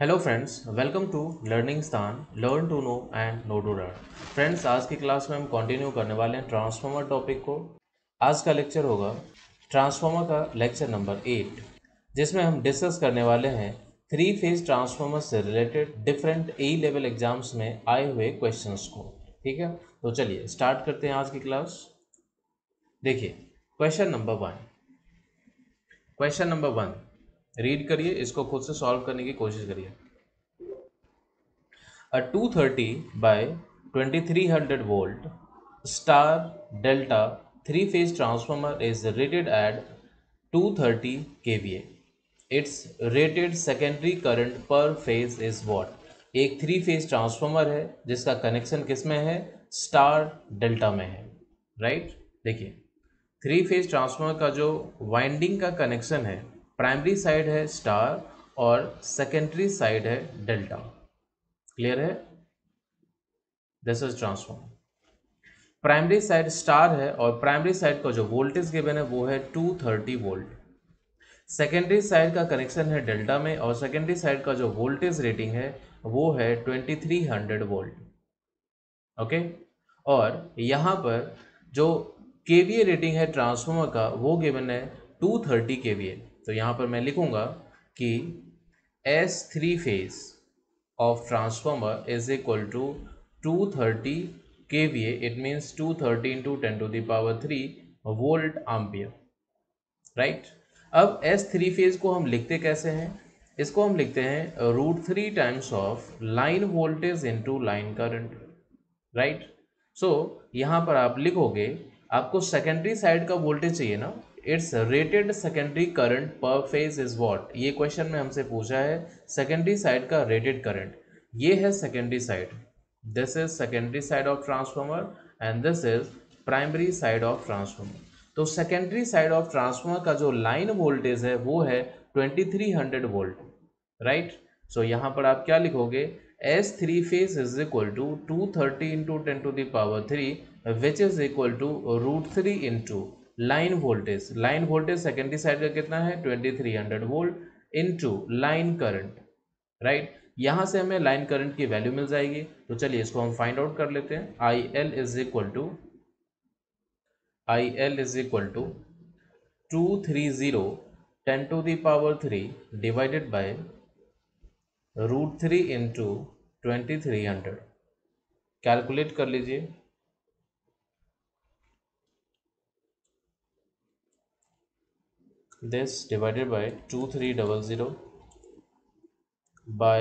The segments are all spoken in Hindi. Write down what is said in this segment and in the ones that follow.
Hello friends welcome to learning स्थान learn to know and know to learn friends आज की क्लास में हम कंटिन्यू करने वाले हैं ट्रांसफार्मर टॉपिक को। आज का लेक्चर होगा ट्रांसफार्मर का लेक्चर नंबर एट जिसमें हम डिस्कस करने वाले हैं थ्री फ़ेज़ ट्रांसफार्मर से related different A level exams में आए हुए क्वेश्चन को। ठीक है? तो चलिए स्टार्ट करते हैं आज की क्लास देखिए question number one question number one read करिए, इसको खुद से सॉल्व करने की कोशिश करिए। A 230 by 2300 volt star delta three phase transformer is rated at 230 kVA. It's rated secondary current per phase is what एक थ्री फ़ेज़ ट्रांसफार्मर है, जिसका कनेक्शन किसमें है? स्टार डेल्टा में है राइट right? देखिए थ्री फ़ेज़ ट्रांसफार्मर का जो वाइंडिंग का कनेक्शन है प्राइमरी साइड है स्टार और सेकेंडरी साइड है डेल्टा। क्लियर है? This is transform primary side star है और प्राइमरी साइड का जो वोल्टेज गिवन है वो है 230 वोल्ट सेकेंडरी साइड का कनेक्शन है डेल्टा में और सेकेंडरी साइड का जो वोल्टेज रेटिंग है वो है 2300 वोल्ट ओके और यहाँ पर जो केवीए रेटिंग है ट्रांसफॉर्मर का वो गिवन है 230 केवीए। तो यहाँ पर मैं लिखूँगा कि S three phase of transformer is equal to two thirty K V it means two thirty into ten to the power three volt ampere right अब एस थ्री फ़ेज़ को हम लिखते कैसे हैं? इसको हम लिखते हैं root three times of line voltage into line current right so यहाँ पर आप लिखोगे, आपको सेकेंडरी साइड का वोल्टेज चाहिए ना? It's rated secondary current per phase is what ये क्वेश्चन में हमसे पूछा है सेकेंडरी साइड का रेटेड करंट ये है secondary side this is secondary side of transformer and this is primary side of transformer तो सेकेंडरी साइड ऑफ़ ट्रांसफॉर्मर का जो लाइन वोल्टेज है, वो है 2300 वोल्ट राइट सो यहाँ पर आप क्या लिखोगे? S three phase is equal to two thirty into ten to the power three which is equal to root three into line voltage line voltage secondary side का कितना है? 2300 volt into line current right यहाँ से हमें लाइन करंट की वैल्यू मिल जाएगी। तो चलिए इसको हम फाइंड आउट कर लेते हैं। I L is equal to I L is equal to two three zero ten to the power three divided by root three into twenty three hundred calculate कर लीजिए। This divided by 2300 by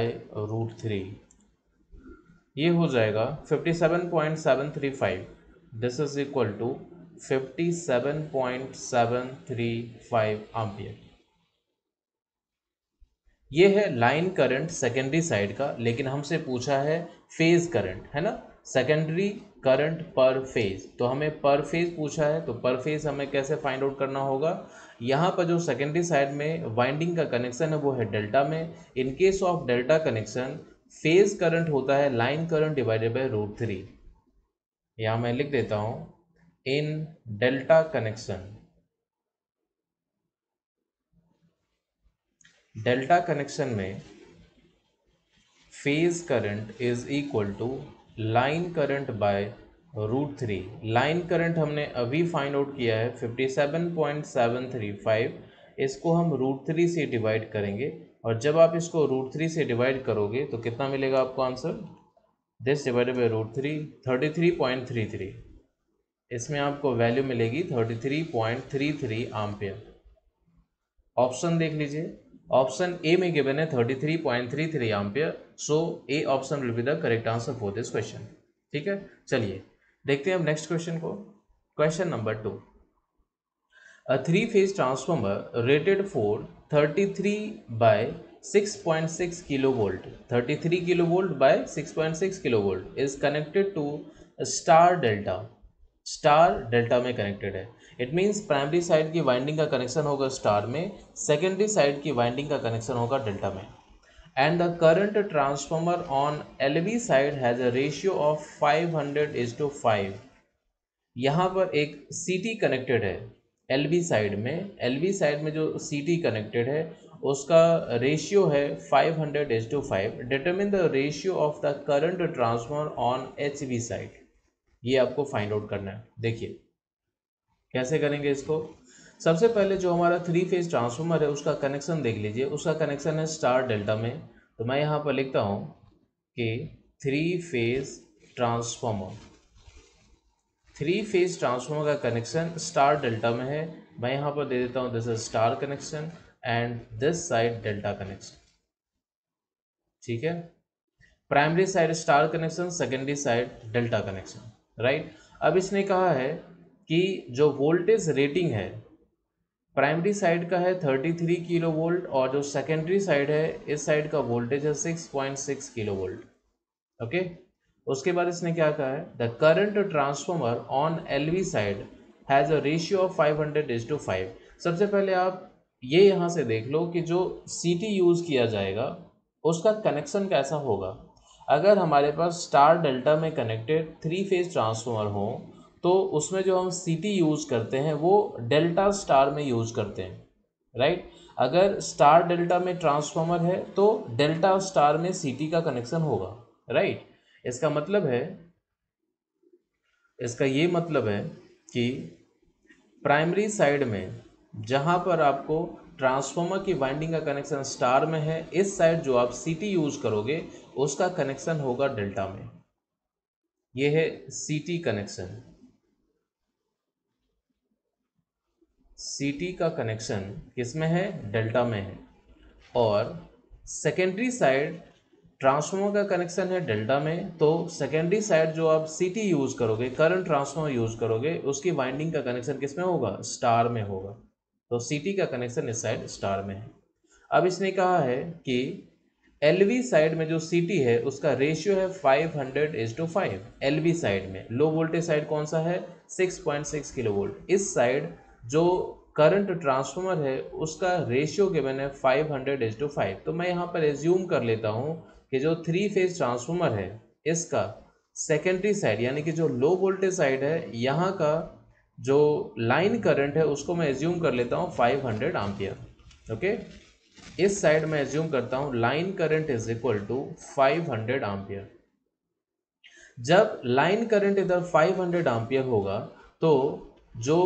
root 3 ये हो जाएगा 57.735 this is equal to 57.735 ampere ये है लाइन करंट सेकेंडरी साइड का, लेकिन हमसे पूछा है फ़ेज़ करंट है ना? सेकेंडरी करंट पर फ़ेज़ तो हमें पर फ़ेज़ पूछा है तो पर फ़ेज़ हमें कैसे फाइंड आउट करना होगा? यहाँ पर जो सेकेंडरी साइड में वाइंडिंग का कनेक्शन है, वो है डेल्टा में। In case of delta connection phase current होता है line current divided by root three यहाँ मैं लिख देता हूँ in delta connection delta connection में phase current is equal to line current by root three line current हमने अभी फाइंड आउट किया है fifty seven point seven three five इसको हम रूट थ्री से डिवाइड करेंगे और जब आप इसको रूट थ्री से डिवाइड करोगे तो कितना मिलेगा आपको answer this divided by root three thirty three point three three इसमें आपको वैल्यू मिलेगी thirty three point three three ampere option देख लीजिए। ऑप्शन ए में गिवन है thirty three point three three ampere so A option will be the correct answer for this question ठीक है? चलिए। देखते हैं हम नेक्स्ट क्वेश्चन को। Question number two a three phase transformer rated for 33 by 6.6 kilo volt 33 kilo volt by 6.6 kilo volt is connected to star delta star delta में कनेक्टेड है। इट मीन्स प्राइमरी साइड की वाइंडिंग का कनेक्शन होगा स्टार में सेकेंडरी साइड की वाइंडिंग का कनेक्शन होगा डेल्टा में। And the current transformer on LV side has a ratio of 500 is to 5 यहाँ पर एक CT कनेक्टेड है LV साइड में। LV साइड में जो CT कनेक्टेड है, उसका रेशियो है 500 hundred as to five determine the ratio of the current transfer on H V side ये आपको फाइंड आउट करना है। देखिए, कैसे करेंगे इसको? सबसे पहले जो हमारा थ्री फ़ेज़ ट्रांसफॉर्मर है, उसका कनेक्शन देख लीजिए। उसका कनेक्शन है स्टार डेल्टा में। तो मैं यहाँ पर लिखता हूँ कि three phase transformer three phase transformer का कनेक्शन स्टार डेल्टा में है। मैं यहाँ पर दे देता हूँ this is star connection and this side delta connection ठीक है? Primary side star connection secondary side delta connection right अब इसने कहा है कि जो वोल्टेज रेटिंग है प्राइमरी साइड का है 33 किलो वोल्ट और जो सेकेंडरी साइड है, इस साइड का वोल्टेज है 6.6 किलो वोल्ट ओके उसके बाद इसने क्या कहा है? The current transformer on LV side has a ratio of 500 hundred is to five सबसे पहले आप ये यहाँ से देख लो कि जो सीटी यूज़ किया जाएगा, उसका कनेक्शन कैसा होगा? अगर हमारे पास स्टार डेल्टा में कनेक्टेड थ्री फ़ेज़ ट्रांसफॉर्मर हो तो उसमें जो हम सी यूज़ करते हैं, वो डेल्टा स्टार में यूज़ करते हैं राइट अगर स्टार डेल्टा में ट्रांसफॉर्मर है तो डेल्टा स्टार में सीटी का कनेक्शन होगा राइट इसका मतलब है, इसका ये मतलब है कि प्राइमरी साइड में जहाँ पर आपको ट्रांसफॉर्मर की वाइंडिंग का कनेक्शन स्टार में है, इस साइड जो आप सी यूज़ करोगे, उसका कनेक्शन होगा डेल्टा में। ये है सी कनेक्शन सीटी का कनेक्शन किसमें है? डेल्टा में है। और सेकेंडरी साइड ट्रांसफॉर्मर का कनेक्शन है डेल्टा में तो सेकेंडरी साइड जो आप सीटी यूज़ करोगे करंट ट्रांसफॉर्मर यूज़ करोगे, उसकी वाइंडिंग का कनेक्शन किसमें होगा? स्टार में होगा। तो सीटी का कनेक्शन इस साइड स्टार में है। अब इसने कहा है कि एलवी साइड में जो सीटी है, उसका रेशियो है 500 hundred is to five L side में। लो वोल्टेज साइड कौन सा है? 6.6 किलो वोल्ट इस साइड जो करंट ट्रांसफॉर्मर है, उसका रेशियो गिवन है 500 हंड्रेड इज़ टू फाइव तो मैं यहाँ पर एज्यूम कर लेता हूँ कि जो थ्री फ़ेज़ ट्रांसफॉर्मर है, इसका सेकेंडरी साइड यानी कि जो लो वोल्टेज साइड है, यहाँ का जो लाइन करंट है, उसको मैं एज्यूम कर लेता हूँ 500 हंड्रेड आम्पियर ओके इस साइड में एज्यूम करता हूँ line current is equal to 500 hundred ampere जब लाइन करंट इधर 500 हंड्रेड आम्पियर होगा तो जो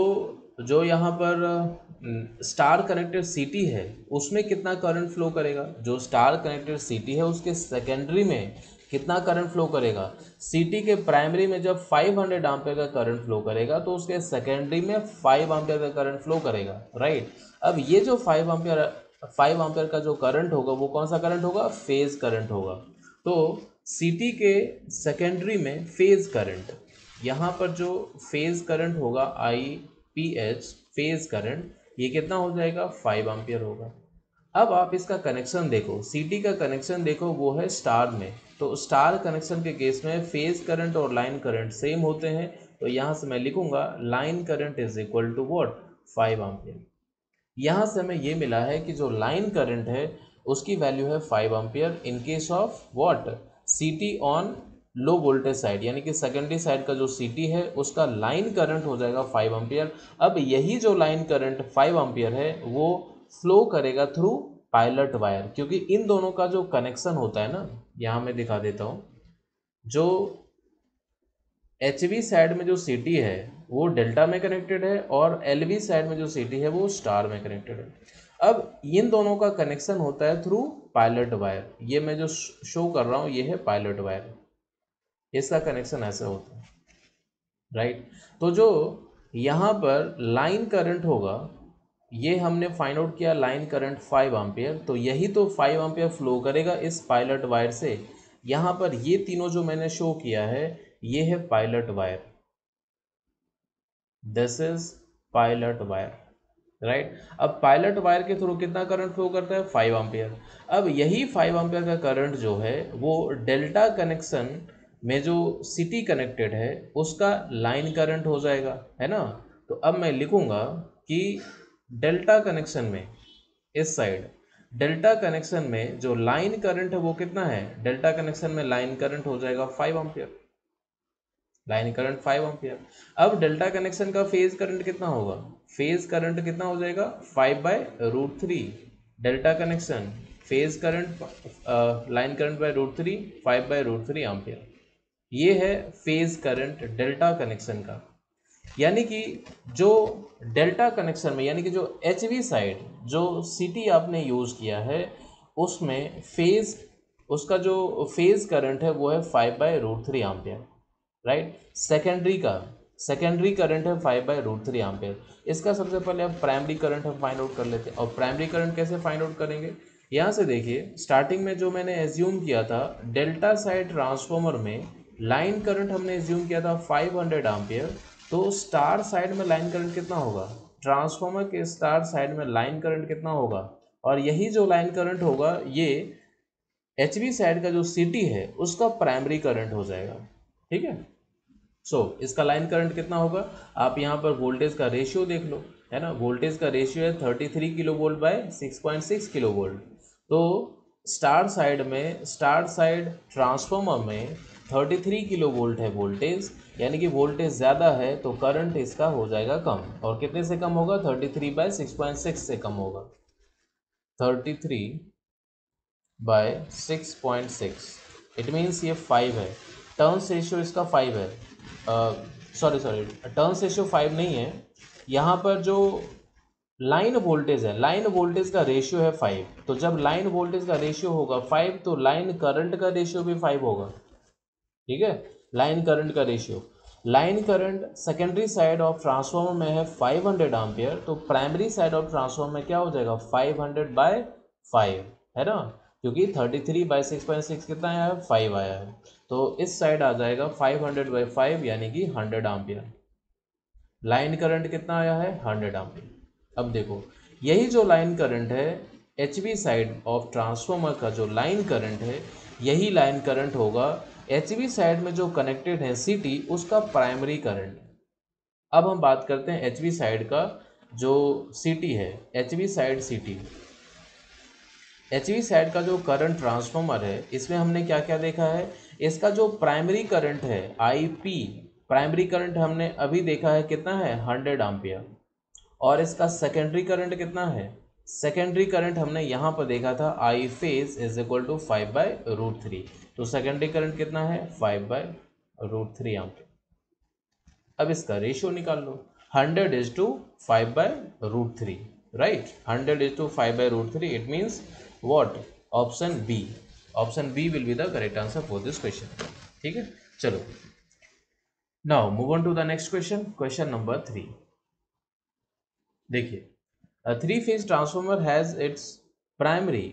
जो यहाँ पर स्टार कनेक्टेड सिटी है, उसमें कितना करंट फ्लो करेगा? जो स्टार कनेक्टेड सिटी है, उसके सेकेंडरी में कितना करंट फ्लो करेगा? सिटी के प्राइमरी में जब 500 हंड्रेड का करंट फ्लो करेगा तो उसके सेकेंडरी में 5 आम्पेयर का करंट फ्लो करेगा राइट अब ये जो 5 आम्पेयर 5 आम्पेयर का जो करंट होगा, वो कौन सा करंट होगा? फ़ेज़ करंट होगा। तो सिटी के सेकेंडरी में फ़ेज़ करंट यहाँ पर जो फ़ेज़ करंट होगा I P H phase current ये कितना हो जाएगा? फाइव आम्पियर होगा। अब आप इसका कनेक्शन देखो। सीटी का कनेक्शन देखो, वो है स्टार में। तो स्टार कनेक्शन के केस में फ़ेज़ करंट और लाइन करंट सेम होते हैं। तो यहाँ से मैं लिखूँगा line current is equal to what five ampere यहाँ से हमें ये मिला है कि जो लाइन करंट है, उसकी वैल्यू है five ampere in case of what C T on low voltage side, यानी कि सेकेंडरी साइड का जो सीटी है, उसका लाइन करंट हो जाएगा फाइव अम्पियर अब यही जो लाइन करंट फाइव अम्पियर है, वो फ्लो करेगा थ्रू पायलट वायर क्योंकि इन दोनों का जो कनेक्शन होता है ना, यहाँ मैं दिखा देता हूँ। जो एचवी साइड में जो सीटी है, वो डेल्टा में कनेक्टेड है और एलवी साइड में जो सी है, वो स्टार में कनेक्टेड है। अब इन दोनों का कनेक्शन होता है थ्रू पायलट वायर ये मैं जो शो कर रहा हूँ, ये है पायलट वायर इसका कनेक्शन ऐसे होता है राइट तो जो यहाँ पर लाइन करंट होगा, ये हमने फाइंड आउट किया लाइन करंट फाइव आम्पियर तो यही तो फाइव आम्पियर फ्लो करेगा इस पायलट वायर से। यहाँ पर ये तीनों जो मैंने शो किया है, ये है pilot wire this is pilot wire right अब पायलट वायर के थ्रू कितना करंट फ्लो करता है? फाइव आम्पियर अब यही फाइव आम्पियर का करंट जो है, वो डेल्टा कनेक्शन में जो सिटी कनेक्टेड है, उसका लाइन करंट हो जाएगा, है ना? तो अब मैं लिखूँगा कि डेल्टा कनेक्शन में, इस साइड डेल्टा कनेक्शन में जो लाइन करंट है वो कितना है? डेल्टा कनेक्शन में लाइन करंट हो जाएगा five ampere line current five ampere अब डेल्टा कनेक्शन का फ़ेज़ करंट कितना होगा? फ़ेज़ करंट कितना हो जाएगा? Five by root three delta connection phase current line current by root three five by root three ampere ये है फ़ेज़ करंट डेल्टा कनेक्शन का। यानी कि जो डेल्टा कनेक्शन में, यानी कि जो एच साइड जो सीटी आपने यूज़ किया है, उसमें फ़ेज़ उसका जो फ़ेज़ करंट है, वो है five by root three ampere right secondary का सेकेंडरी करंट है five by root three ampere इसका सबसे पहले अब प्राइमरी करंट हम फाइंड आउट कर लेते हैं। और प्राइमरी करंट कैसे फाइंड आउट करेंगे? यहाँ से देखिए स्टार्टिंग में जो मैंने एज्यूम किया था डेल्टा साइड ट्रांसफॉर्मर में लाइन करंट हमने एज्यूम किया था 500 हंड्रेड तो स्टार साइड में लाइन करंट कितना होगा? ट्रांसफॉर्मर के स्टार साइड में लाइन करंट कितना होगा? और यही जो लाइन करंट होगा ये एचवी साइड का जो सिटी है उसका प्राइमरी करंट हो जाएगा। ठीक है? सो so, इसका लाइन करंट कितना होगा? आप यहाँ पर वोल्टेज का रेशियो देख लो। है ना? वोल्टेज का रेशियो है thirty three kilo volt by six point six kilo volt तो स्टार साइड में स्टार साइड ट्रांसफॉर्मर में थर्टी थ्री किलो वोल्ट है वोल्टेज यानी कि वोल्टेज ज़्यादा है तो करंट इसका हो जाएगा कम। और कितने से कम होगा? थर्टी थ्री बाय सिक्स से कम होगा। Thirty three by six point six it means ये फाइव है। टर्न्स रेशियो इसका फाइव है। Sorry sorry turns ratio five नहीं है। यहाँ पर जो लाइन वोल्टेज है लाइन वोल्टेज का रेशियो है फाइव तो जब लाइन वोल्टेज का रेशियो होगा फाइव तो लाइन करंट का रेशियो भी फाइव होगा। ठीक है? लाइन करंट का ratio line current secondary side of transformer में है 500 हंड्रेड तो प्राइमरी साइड ऑफ़ ट्रांसफॉर्मर में क्या हो जाएगा? 500 हंड्रेड बाय फाइव है ना? क्योंकि 33 three by six point six कितना आया? है फाइव आया है। तो इस साइड आ जाएगा 500 हंड्रेड बाई फाइव यानी कि 100 आम्पियर लाइन करंट कितना आया है? 100 आम्पियर अब देखो, यही जो लाइन करंट है एचवी साइड ऑफ़ ट्रांसफॉर्मर का जो लाइन करंट है, यही लाइन करंट होगा एचवी साइड में जो कनेक्टेड है सी उसका प्राइमरी करंट अब हम बात करते हैं एचवी साइड का जो सी है HV side C H side का जो करंट ट्रांसफॉर्मर है, इसमें हमने क्या क्या देखा है? इसका जो प्राइमरी करंट है आई पी प्राइमरी करंट हमने अभी देखा है कितना है? हंड्रेड आम्पियर और इसका सेकेंडरी करंट कितना है? सेकेंडरी करंट हमने यहाँ पर देखा था I phase is equal to five by root three तो सेकेंडरी करंट कितना है? Five by root three ampere अब इसका रेशियो निकाल लो। Hundred is to five by root three right hundred is to five by root three it means what option B option B will be the correct answer for this question ठीक है? चलो। Now move on to the next question question number three देखिए three phase transformer has its primary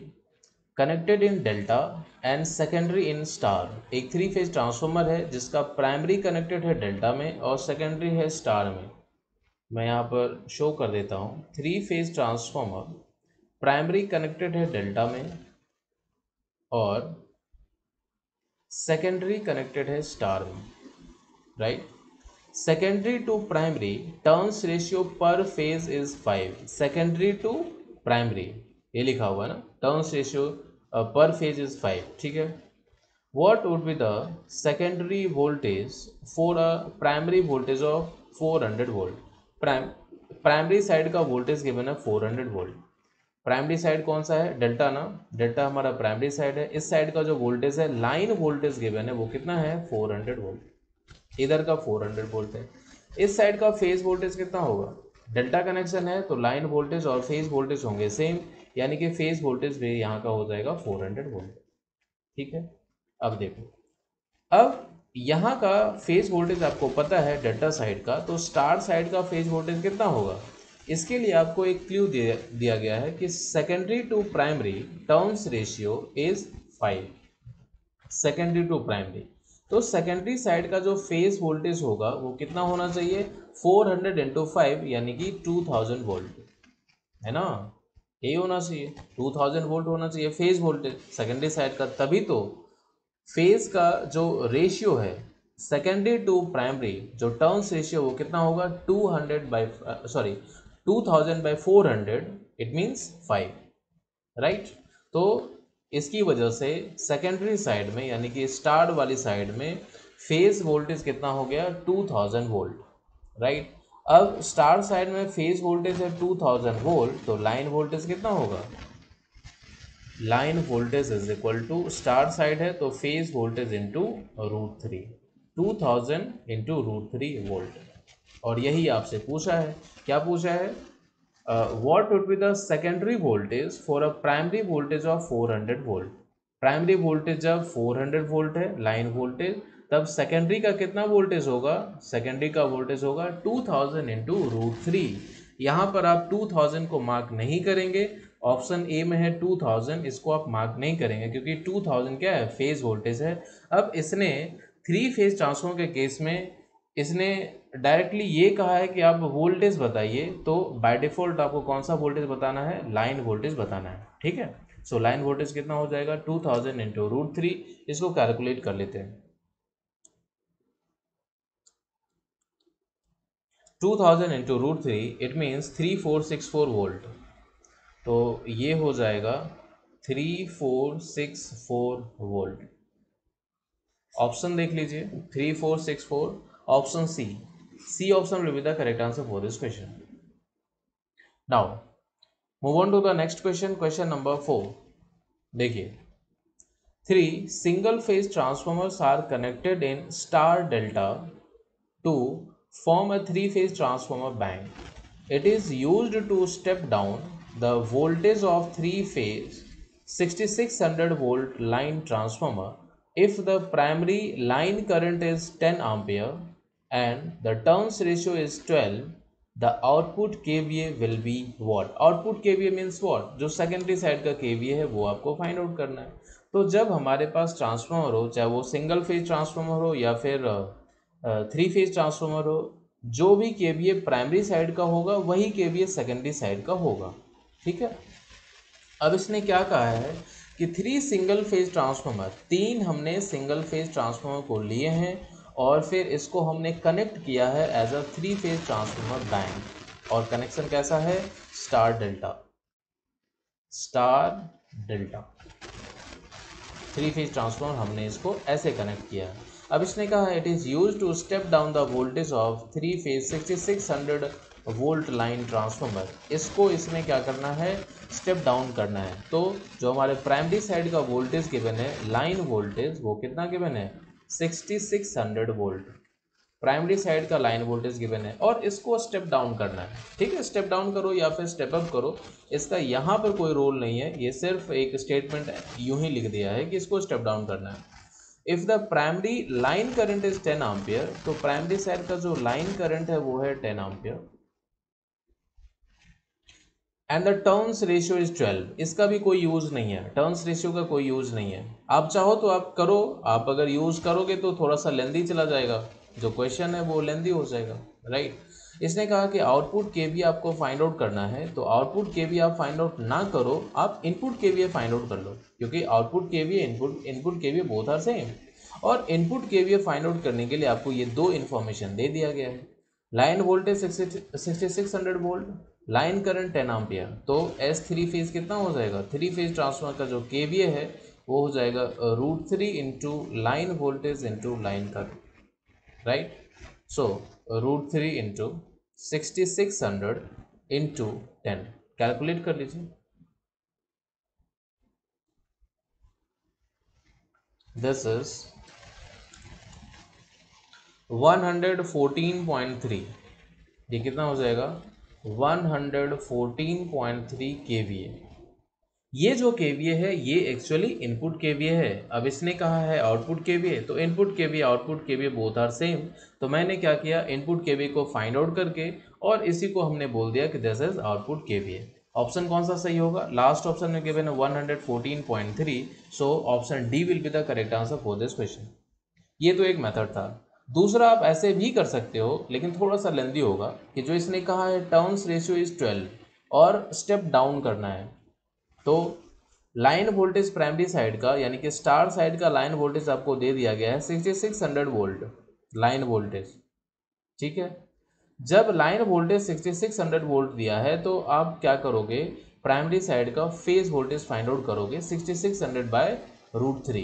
connected in delta and secondary in star एक थ्री फ़ेज़ ट्रांसफॉर्मर है, जिसका प्राइमरी कनेक्टेड है डेल्टा में और सेकेंडरी है स्टार में। मैं यहाँ पर शो कर देता हूँ। Three phase transformer primary connected है डेल्टा में और सेकेंडरी कनेक्टेड है स्टार में। Right secondary to primary turns ratio per phase is five secondary to primary ये लिखा हुआ है ना? Turns ratio per phase is five ठीक है? What would be the secondary voltage for a primary voltage of 400 volt? Prime primary side का वोल्टेज गिवन है 400 वोल्ट प्राइमरी साइड कौन सा है? डेल्टा ना? डेल्टा हमारा प्राइमरी साइड है। इस साइड का जो वोल्टेज है लाइन वोल्टेज गिवन है, वो कितना है? 400 वोल्ट इधर का 400 वोल्ट है। इस साइड का फ़ेज़ वोल्टेज कितना होगा? डेल्टा कनेक्शन है तो लाइन वोल्टेज और फ़ेज़ वोल्टेज होंगे सेम यानी कि फ़ेज़ वोल्टेज भी यहाँ का हो जाएगा 400 वोल्ट। ठीक है? अब देखो। अब यहाँ का फ़ेज़ वोल्टेज आपको पता है डेल्टा साइड का तो स्टार साइड का फ़ेज़ वोल्टेज कितना होगा? इसके लिए आपको एक क्ल्यू दिया गया है कि secondary to primary turns ratio is five secondary to primary तो सेकेंडरी साइड का जो फेस वोल्टेज होगा, वो कितना होना चाहिए? 400 हंड्रेड इंटू फाइव यानी कि 2000 वोल्ट है ना? यही होना चाहिए। 2000 वोल्ट होना चाहिए फ़ेज़ वोल्टेज सेकेंडरी साइड का। तभी तो फ़ेज़ का जो रेशियो है सेकेंडरी टू प्राइमरी जो टर्म्स रेशियो वो कितना होगा? 200 hundred by sorry 2000 by four hundred it means five right तो इसकी वजह से सेकेंडरी साइड में, यानी कि स्टार वाली साइड में फ़ेज़ वोल्टेज कितना हो गया? 2000 वोल्ट राइट अब स्टार साइड में फ़ेज़ वोल्टेज है 2000 वोल्ट तो लाइन वोल्टेज कितना होगा? Line voltage is equal to star side है तो phase voltage into root three two thousand into root three volt और यही आपसे पूछा है। क्या पूछा है? What would be the secondary voltage for a primary voltage of 400 volt primary voltage जब 400 वोल्ट है लाइन वोल्टेज तब सेकेंडरी का कितना वोल्टेज होगा? सेकेंडरी का वोल्टेज होगा 2000 थाउज़ेंड इंटू रूट थ्री यहाँ पर आप 2000 को मार्क नहीं करेंगे। ऑप्शन ए में है 2000 इसको आप मार्क नहीं करेंगे क्योंकि 2000 क्या है? फ़ेज़ वोल्टेज है। अब इसने थ्री फ़ेज़ ट्रांसफॉर्मर के केस में इसने डायरेक्टली ये कहा है कि आप वोल्टेज बताइए तो बाय डिफ़ॉल्ट आपको कौन सा वोल्टेज बताना है? लाइन वोल्टेज बताना है। ठीक है? सो लाइन वोल्टेज कितना हो जाएगा? Two thousand into root three इसको कैलकुलेट कर लेते हैं। Two thousand into root three it means three four six four volt तो ये हो जाएगा three four six four volt option देख लीजिए three four six four option C C option will be the correct answer for this question now move on to the next question question number four देखिए three single phase transformers are connected in star delta to form a three phase transformer bank. It is used to step down the voltage of three phase 6600 volt line transformer if the primary line current is 10 ampere and the turns ratio is 12 the output kVA will be what output kVA means what जो secondary side का kVA है वो आपको find out करना है तो जब हमारे पास ट्रांसफॉर्मर हो चाहे वो सिंगल फ़ेज़ ट्रांसफॉर्मर हो या फिर थ्री फ़ेज़ ट्रांसफॉर्मर हो, जो भी के प्राइमरी साइड का होगा, वही के सेकेंडरी साइड का होगा। ठीक है? अब इसने क्या कहा है कि थ्री सिंगल फ़ेज़ ट्रांसफॉर्मर तीन हमने सिंगल फ़ेज़ ट्रांसफॉर्मर को लिए हैं और फिर इसको हमने कनेक्ट किया है as a three phase transformer bank और कनेक्शन कैसा है? Star delta star delta three phase transformer हमने इसको ऐसे कनेक्ट किया है। अब इसने कहा it is use to step down the voltage of three phase sixty six hundred volt line transformer इसको इसमें क्या करना है? स्टेप डाउन करना है। तो जो हमारे प्राइमरी साइड का वोल्टेज गिवन है लाइन वोल्टेज वो कितना गिवन है? Sixty six hundred volt primary side का लाइन वोल्टेज गिवन है। और इसको स्टेप डाउन करना है। ठीक है? स्टेप डाउन करो या फिर स्टेप अप करो। इसका यहाँ पर कोई रोल नहीं है। ये सिर्फ़ एक स्टेटमेंट यूँ ही लिख दिया है कि इसको स्टेप डाउन करना है। If the primary line current is 10 ampere तो प्राइमरी साइड का जो लाइन करंट है वो है 10 ampere and the turns ratio is 12 इसका भी कोई यूज़ नहीं है. टर्न्स रेशियो का कोई यूज़ नहीं है. आप चाहो तो आप करो. आप अगर यूज़ करोगे तो थोड़ा सा लेंदी चला जाएगा. जो क्वेश्चन है वो लेंदी हो जाएगा. राइट इसने कहा कि आउटपुट के भी आपको फाइंड आउट करना है तो आउटपुट के भी आप फाइंड आउट ना करो, आप इनपुट के भी फाइंड आउट कर लो, क्योंकि आउटपुट के भी इनपुट इनपुट के भी बोथ आर सेम और इनपुट के भी फाइंड आउट करने के लिए आपको ये दो इन्फॉर्मेशन दे दिया गया है। Line voltage sixty six hundred volt line current ten ampere तो एस थ्री फ़ेज़ कितना हो जाएगा? थ्री फ़ेज़ ट्रांसफार्मर का जो के है, वो हो जाएगा root three into line voltage into line current right so root three into sixty six hundred into ten calculate कर लीजिए। This is one hundred fourteen point three ये कितना हो जाएगा? One hundred fourteen point three K V A ये जो के है, ये एक्चुअली इनपुट के है। अब इसने कहा है आउटपुट के तो इनपुट के आउटपुट के बोथ आर सेम तो मैंने क्या किया इनपुट के को फाइंड आउट करके और इसी को हमने बोल दिया कि दिस इज़ आउटपुट के ऑप्शन कौन सा सही होगा? लास्ट ऑप्शन में गिवन है 114.3 so option D will be the correct answer for this question ये तो एक मेथड था। दूसरा आप ऐसे भी कर सकते हो, लेकिन थोड़ा सा लेंदी होगा कि जो इसने कहा है टर्न्स रेशियो इज़ ट्वेल्व और स्टेप डाउन करना है। तो लाइन वोल्टेज प्राइमरी साइड का, यानी कि स्टार साइड का लाइन वोल्टेज आपको दे दिया गया है sixty six hundred volt, line voltage. ठीक है? जब line voltage sixty six hundred volt दिया है तो आप क्या करोगे? प्राइमरी साइड का फ़ेज़ वोल्टेज फाइंड आउट करोगे sixty six hundred by root three.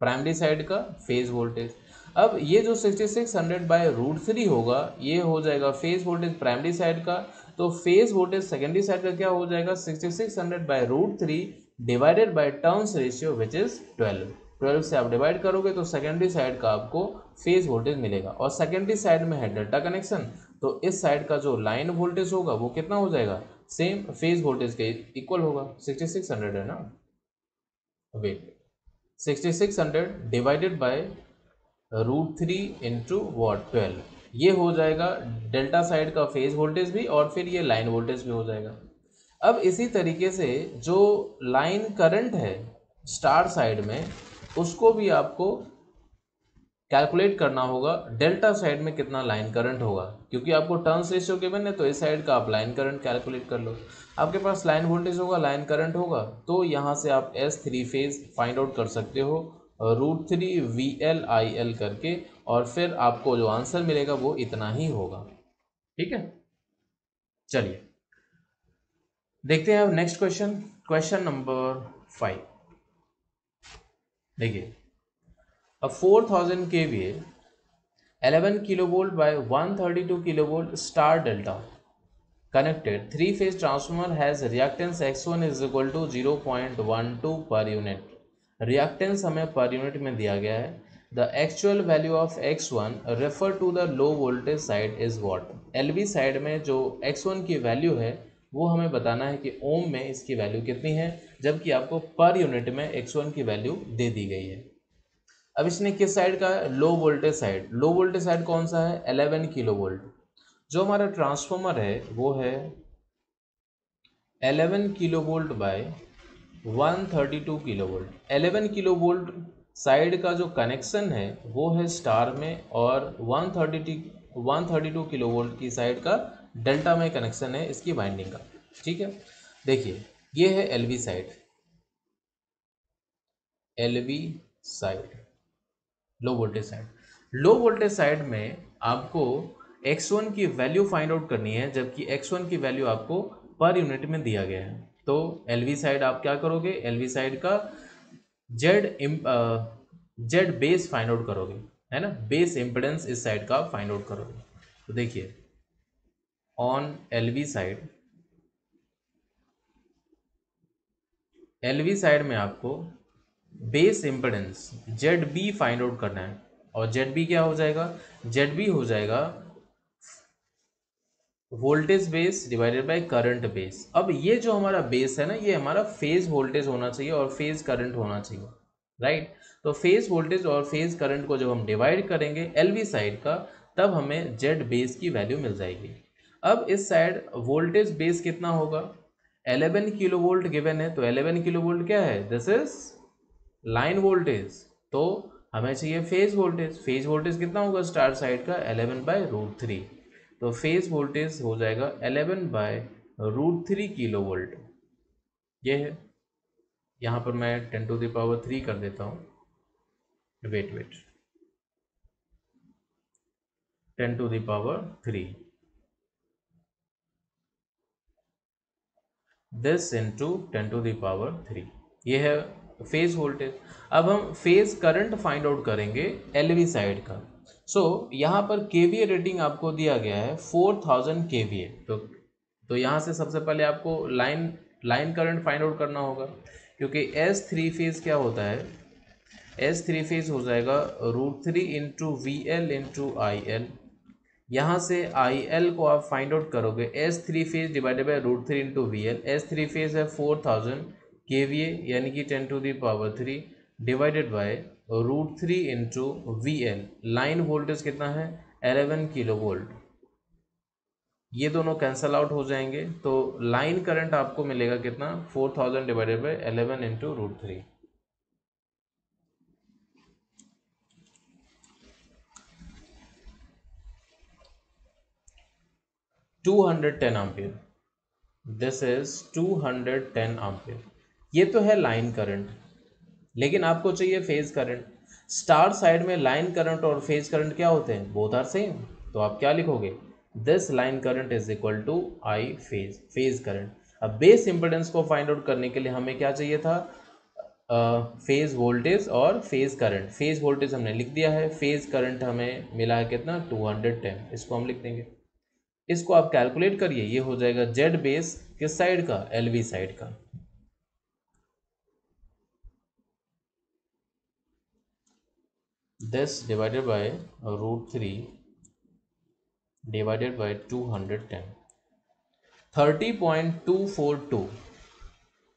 Primary side का फ़ेज़ वोल्टेज। अब ये जो 6600 बाय रूट थ्री होगा, ये हो जाएगा फ़ेज़ वोल्टेज प्राइमरी साइड का तो फ़ेज़ वोल्टेज सेकेंडरी साइड का क्या हो जाएगा? 6600 six hundred by root three divided by turns ratio which is 12 12 से आप डिवाइड करोगे तो सेकेंडरी साइड का आपको फ़ेज़ वोल्टेज मिलेगा। और सेकेंडरी साइड में है डेल्टा कनेक्शन तो इस साइड का जो लाइन वोल्टेज होगा, वो कितना हो जाएगा? सेम फ़ेज़ वोल्टेज के इक्वल होगा। 6600 है ना? Wait 6600 divided by root three into what twelve ये हो जाएगा डेल्टा साइड का फ़ेज़ वोल्टेज भी और फिर ये लाइन वोल्टेज भी हो जाएगा। अब इसी तरीके से जो लाइन करंट है स्टार साइड में, उसको भी आपको कैलकुलेट करना होगा, डेल्टा साइड में कितना लाइन करंट होगा। क्योंकि आपको टर्न्स रेशियो के बने तो इस साइड का आप लाइन करंट कैलकुलेट कर लो। आपके पास लाइन वोल्टेज होगा, लाइन करंट होगा तो यहाँ से आप S three phase find out कर सकते हो। Root three V L I L करके, और फिर आपको जो आंसर मिलेगा वो इतना ही होगा। ठीक है? चलिए। देखते हैं अब next question question number five देखिए अब four thousand K V eleven kilo volt by one thirty two kilo volt star delta connected three phase transformer has reactance X one is equal to zero point one two per unit reactance हमें पर यूनिट में दिया गया है। The actual value of x1 refer to the low voltage side is what? LV side में जो एक्स वन की वैल्यू है, वो हमें बताना है कि ओम में इसकी वैल्यू कितनी है, जबकि आपको पर यूनिट में एक्स वन की वैल्यू दे दी गई है। अब इसने किस साइड का? Low voltage side low voltage side कौन सा है? 11 किलो वोल्ट जो हमारा ट्रांसफॉर्मर है, वो है 11 kilo volt by 132 kilo volt 11 kilo volt side का जो कनेक्शन है, वो है स्टार में और 132 132 किलो वोल्ट की साइड का डेल्टा में कनेक्शन है इसकी वाइंडिंग का। ठीक है? देखिए, ये है LV side LV side low voltage side low voltage side में आपको एक्स वन की वैल्यू फाइंड आउट करनी है, जबकि एक्स वन की वैल्यू आपको पर यूनिट में दिया गया है। तो एलवी साइड आप क्या करोगे? एलवी साइड का Z Z base find out करोगे, है ना? बेस इम्पिडेंस इस साइड का फाइंड आउट करोगे। तो देखिए on LV side LV side में आपको base impedance Z B find out करना है। और जेड बी क्या हो जाएगा? जेड बी हो जाएगा voltage base divided by current base अब ये जो हमारा बेस है ना, ये हमारा फ़ेज़ वोल्टेज होना चाहिए और फ़ेज़ करंट होना चाहिए राइट तो फ़ेज़ वोल्टेज और फ़ेज़ करंट को जब हम डिवाइड करेंगे एलवी साइड का, तब हमें जेड बेस की वैल्यू मिल जाएगी। अब इस साइड वोल्टेज बेस कितना होगा? 11 किलो वोल्ट गिवन है तो 11 किलो वोल्ट क्या है? दिस इज़ लाइन वोल्टेज तो हमें चाहिए फ़ेज़ वोल्टेज फ़ेज़ वोल्टेज कितना होगा? स्टार साइड का 11 बाय रूट थ्री तो फ़ेज़ वोल्टेज हो जाएगा 11 by root three kilo volt ये है। यहाँ पर मैं टेन टू दावर थ्री कर देता हूँ। Wait wait ten to the power three this into ten to the power three ये है फ़ेज़ वोल्टेज। अब हम फ़ेज़ करंट फाइंड आउट करेंगे एलवी साइड का। सो so, यहाँ पर के रेटिंग आपको दिया गया है फोर थाउज़ेंड के तो तो यहाँ से सबसे पहले आपको line line current find out करना होगा क्योंकि एस थ्री फ़ेज़ क्या होता है? एस थ्री फ़ेज़ हो जाएगा root three into V L into I L यहाँ से आई एल को आप फाइंड आउट करोगे S three phase divided by root three into V L S three phase है four thousand K V A यानी कि ten to the power three divided by root three into V L line voltage कितना है? Eleven kilo volt. ये दोनों कैंसल आउट हो जाएँगे। तो लाइन करंट आपको मिलेगा कितना? Four thousand divided by eleven into root three. Two hundred ten ampere this is two hundred ten ampere ये तो है लाइन करंट लेकिन आपको चाहिए फ़ेज़ करंट स्टार साइड में लाइन करंट और फ़ेज़ करंट क्या होते हैं? बोथ आर सेम तो आप क्या लिखोगे? This line current is equal to I phase phase current अब बेस इंपोर्टेंस को फाइंड आउट करने के लिए हमें क्या चाहिए था? फ़ेज़ वोल्टेज और फ़ेज़ करंट फ़ेज़ वोल्टेज हमने लिख दिया है. फ़ेज़ करंट हमें मिला है कितना? 210 इसको हम लिख देंगे. इसको आप कैलकुलेट करिए. ये हो जाएगा जेड बेस किस साइड का? एलवी साइड का. This divided by root 3 divided by 210 30.242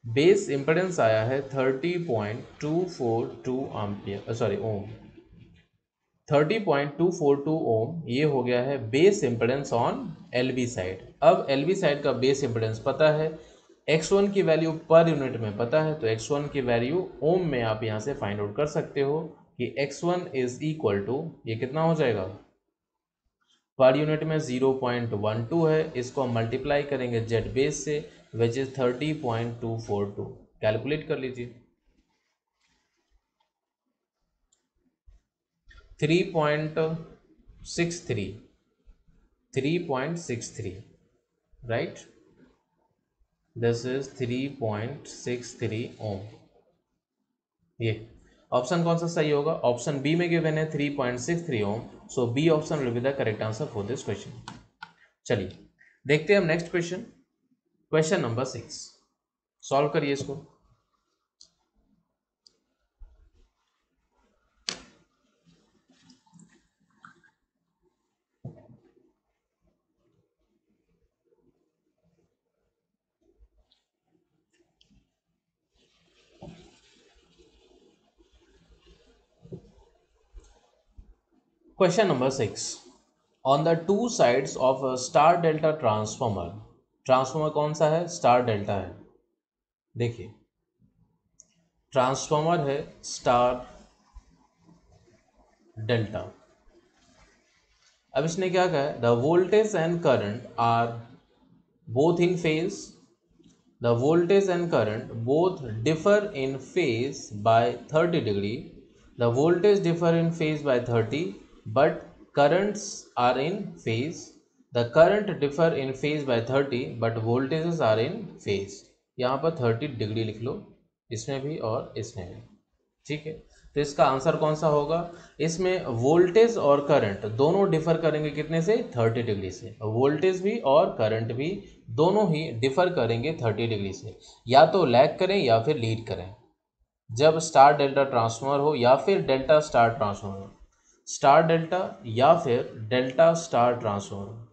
base impedance आया है 30.242 एम्पियर सॉरी ओम 30.242 ओम ये हो गया है base impedance on LV side अब एलबी साइड का बेस इम्पेडेंस पता है? X1 की वैल्यू पर यूनिट में पता है तो x1 की वैल्यू ओम में आप यहाँ से फाइंड आउट कर सकते हो। कि X one is equal to ये कितना हो जाएगा? पर यूनिट में ज़ीरो पॉइंट वन टू है, इसको हम मल्टीप्लाई करेंगे जेड बेस से which is thirty point two four two calculate कर लीजिए। Three point six three three point six three right this is three point six three ohm ये। ऑप्शन कौन सा सही होगा? ऑप्शन बी में गिवन है three point six three ohm. So B option will be the correct answer for this question चलिए, देखते हैं हम next question question number six solve करिए इसको। Number 6. On the two sides of a star delta transformer, transformer कौन सा है? स्टार डेल्टा है। देखिए ट्रांसफॉर्मर है स्टार डेल्टा अब इसने क्या कहा? The voltage and current are both in phase the voltage and current both differ in phase by 30 degree the voltage differ in phase by 30 but currents are in phase. The current differ in phase by 30 but voltages are in phase. यहाँ पर 30 डिग्री लिख लो, इसमें भी और इसमें भी। ठीक है? तो इसका आंसर कौन सा होगा? इसमें वोल्टेज और करंट दोनों डिफर करेंगे कितने से? 30 डिग्री से। वोल्टेज भी और करंट भी दोनों ही डिफर करेंगे 30 डिग्री से। या तो लैग करें या फिर लीड करें। जब स्टार डेल्टा ट्रांसफॉर्मर हो या फिर delta star transformer star delta या फिर डेल्टा स्टार ट्रांसफॉर्मर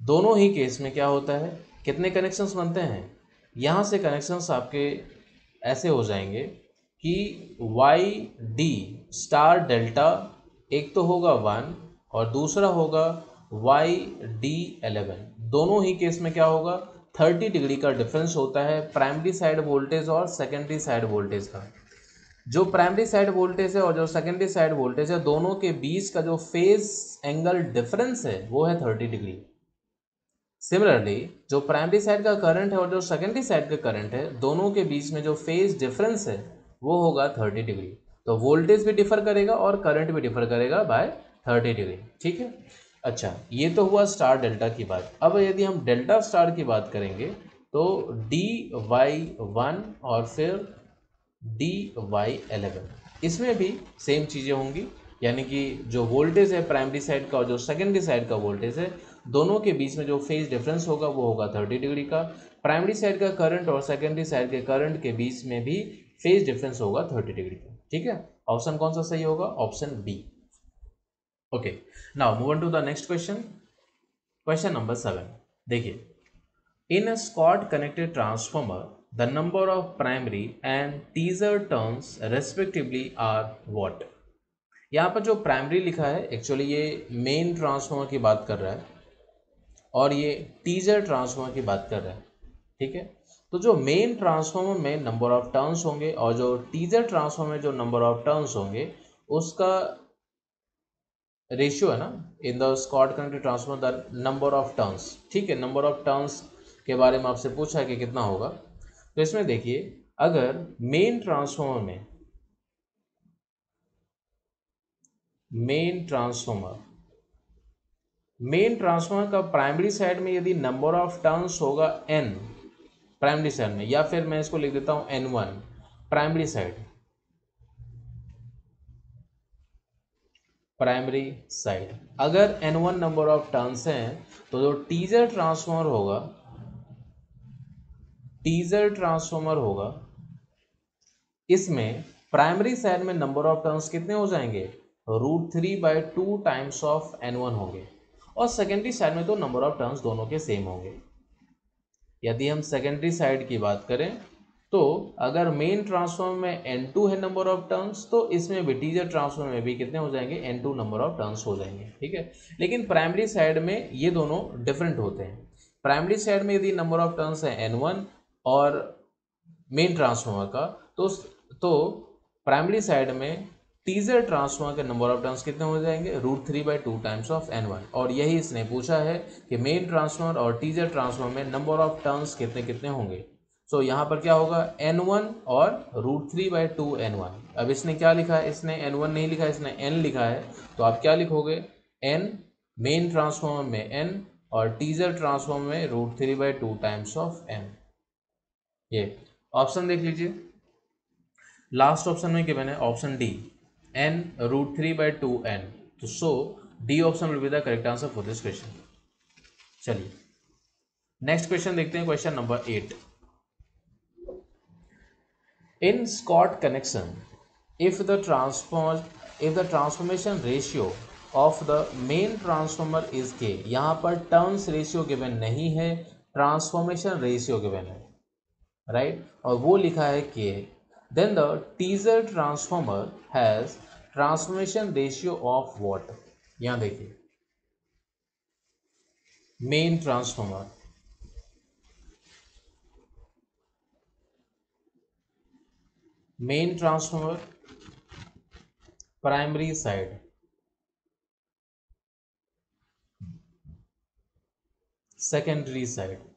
दोनों ही केस में क्या होता है? कितने कनेक्शंस बनते हैं? यहाँ से कनेक्शंस आपके ऐसे हो जाएँगे कि वाई डी स्टार डेल्टा, एक तो होगा वन और दूसरा होगा वाई डी एलेवन दोनों ही केस में क्या होगा? थर्टी डिग्री का डिफरेंस होता है प्राइमरी साइड वोल्टेज और सेकेंडरी साइड वोल्टेज का। जो प्राइमरी साइड वोल्टेज है और जो सेकेंडरी साइड वोल्टेज है, दोनों के बीच का जो फ़ेज़ एंगल डिफरेंस है, वो है थर्टी डिग्री सिमिलरली जो प्राइमरी साइड का करंट है और जो सेकेंडरी साइड का करंट है, दोनों के बीच में जो फ़ेज़ डिफरेंस है, वो होगा थर्टी डिग्री तो वोल्टेज भी डिफर करेगा और करंट भी डिफर करेगा बाय थर्टी डिग्री ठीक है? अच्छा ये तो हुआ स्टार डेल्टा की बात. अब यदि हम डेल्टा स्टार की बात करेंगे तो डी वाई वन और फिर डी वाई एलेवन इसमें भी सेम चीज़ें होंगी, यानी कि जो वोल्टेज है प्राइमरी साइड का और जो सेकेंडरी साइड का वोल्टेज है, दोनों के बीच में जो फ़ेज़ डिफरेंस होगा, वो होगा थर्टी डिग्री का। प्राइमरी साइड का करंट और सेकेंडरी साइड के करंट के बीच में भी फ़ेज़ डिफरेंस होगा थर्टी डिग्री का। ठीक है? ऑप्शन कौन सा सही होगा? Option B okay now move to the next question question number seven देखिए in a Scott connected transformer The number of primary and teaser terms respectively are what? यहाँ पर जो प्राइमरी लिखा है एक्चुअली ये मेन ट्रांसफॉर्मर की बात कर रहा है और ये टीजर ट्रांसफॉर्मर की बात कर रहा है, ठीक है? तो जो मेन ट्रांसफॉर्मर में नंबर ऑफ़ टर्न्स होंगे और जो टीजर ट्रांसफॉर्मर में जो नंबर ऑफ़ टर्न्स होंगे, उसका रेशियो है ना in the Scott connected transformer the number of turns ठीक है? नंबर ऑफ़ टर्न्स के बारे में आपसे पूछा है कि कितना होगा? तो इसमें देखिए, अगर मेन ट्रांसफॉर्मर में मेन ट्रांसफॉर्मर मेन ट्रांसफॉर्मर का प्राइमरी साइड में यदि नंबर ऑफ़ टर्न्स होगा एन प्राइमरी साइड में, या फिर मैं इसको लिख देता हूँ N one primary side primary side अगर N one number of turns हैं तो जो टीजर ट्रांसफॉर्मर होगा टीजर ट्रांसफॉर्मर होगा। इसमें प्राइमरी साइड में नंबर ऑफ़ टर्न्स कितने हो जाएँगे? Root three by two times of N one होंगे। और सेकेंडरी साइड में तो नंबर ऑफ़ टर्न्स दोनों के सेम होंगे। यदि हम सेकेंडरी साइड की बात करें तो अगर मेन ट्रांसफॉर्म में एन टू है नंबर ऑफ़ टर्न्स तो इसमें भी टीजर ट्रांसफॉर्म में भी कितने हो जाएँगे? N2 नंबर ऑफ़ टर्न्स हो जाएँगे, ठीक है? लेकिन प्राइमरी साइड में ये दोनों डिफरेंट होते हैं। प्राइमरी साइड में यदि नंबर ऑफ़ टर्न्स है N1 और मेन ट्रांसफॉर्मर का तो तो प्राइमरी साइड में टीजर ट्रांसफॉर्मर के नंबर ऑफ़ टर्न्स कितने हो जाएँगे? Root three by two times of N one और यही इसने पूछा है कि मेन ट्रांसफॉर्मर और टीजर ट्रांसफॉर्मर में नंबर ऑफ़ टर्न्स कितने कितने होंगे? सो so, यहाँ पर क्या होगा? एन वन और root three by two N one अब इसने क्या लिखा है? इसने एन वन नहीं लिखा इसने एन लिखा है। तो आप क्या लिखोगे? एन मेन ट्रांसफॉर्मर में एन और टीजर ट्रांसफॉर्मर में root three by two times of N ये ऑप्शन देख लीजिए। लास्ट ऑप्शन में क्या मैंने option D N root three by two N तो so D option will be the correct answer for this question चलिए नेक्स्ट क्वेश्चन देखते हैं question number eight In Scott connection, if the transform if the transformation ratio of the main transformer is k यहाँ पर टर्न्स रेशियो गिवन नहीं है ट्रांसफॉर्मेशन रेशियो गिवन है। राइट और वो लिखा है के then the teaser transformer has transformation ratio of what यहाँ देखिए। Main transformer main transformer primary side secondary side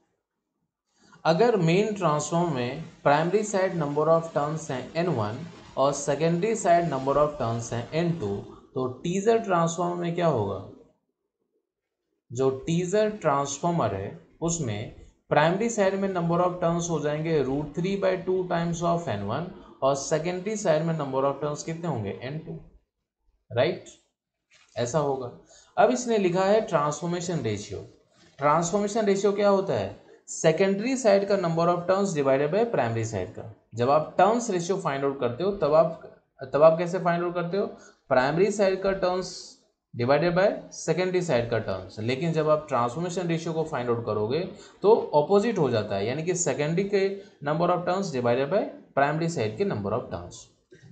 अगर मेन ट्रांसफॉर्म में primary side number of turns हैं एन वन और secondary side number of turns हैं एन टू तो टीजर ट्रांसफॉर्मर में क्या होगा? जो टीजर ट्रांसफॉर्मर है, उसमें प्राइमरी साइड में नंबर ऑफ़ टर्न्स हो जाएँगे root three by two times of N one और सेकेंडरी साइड में नंबर ऑफ़ टर्न्स कितने होंगे? एन टू राइट ऐसा होगा। अब इसने लिखा है ट्रांसफॉर्मेशन रेशियो ट्रांसफॉर्मेशन रेशियो क्या होता है? सेकेंडरी साइड का number of turns divided by primary side का। जब आप टर्म्स रेशियो फाइंड आउट करते हो, तब आप तब आप कैसे फाइंड आउट करते हो? प्राइमरी साइड का turns divided by secondary side का टर्म्स लेकिन जब आप ट्रांसफॉर्मेशन रेशियो को फाइंड आउट करोगे तो ऑपोजिट हो जाता है। यानी कि सेकेंडरी के number of turns divided by primary side के नंबर ऑफ़ टर्म्स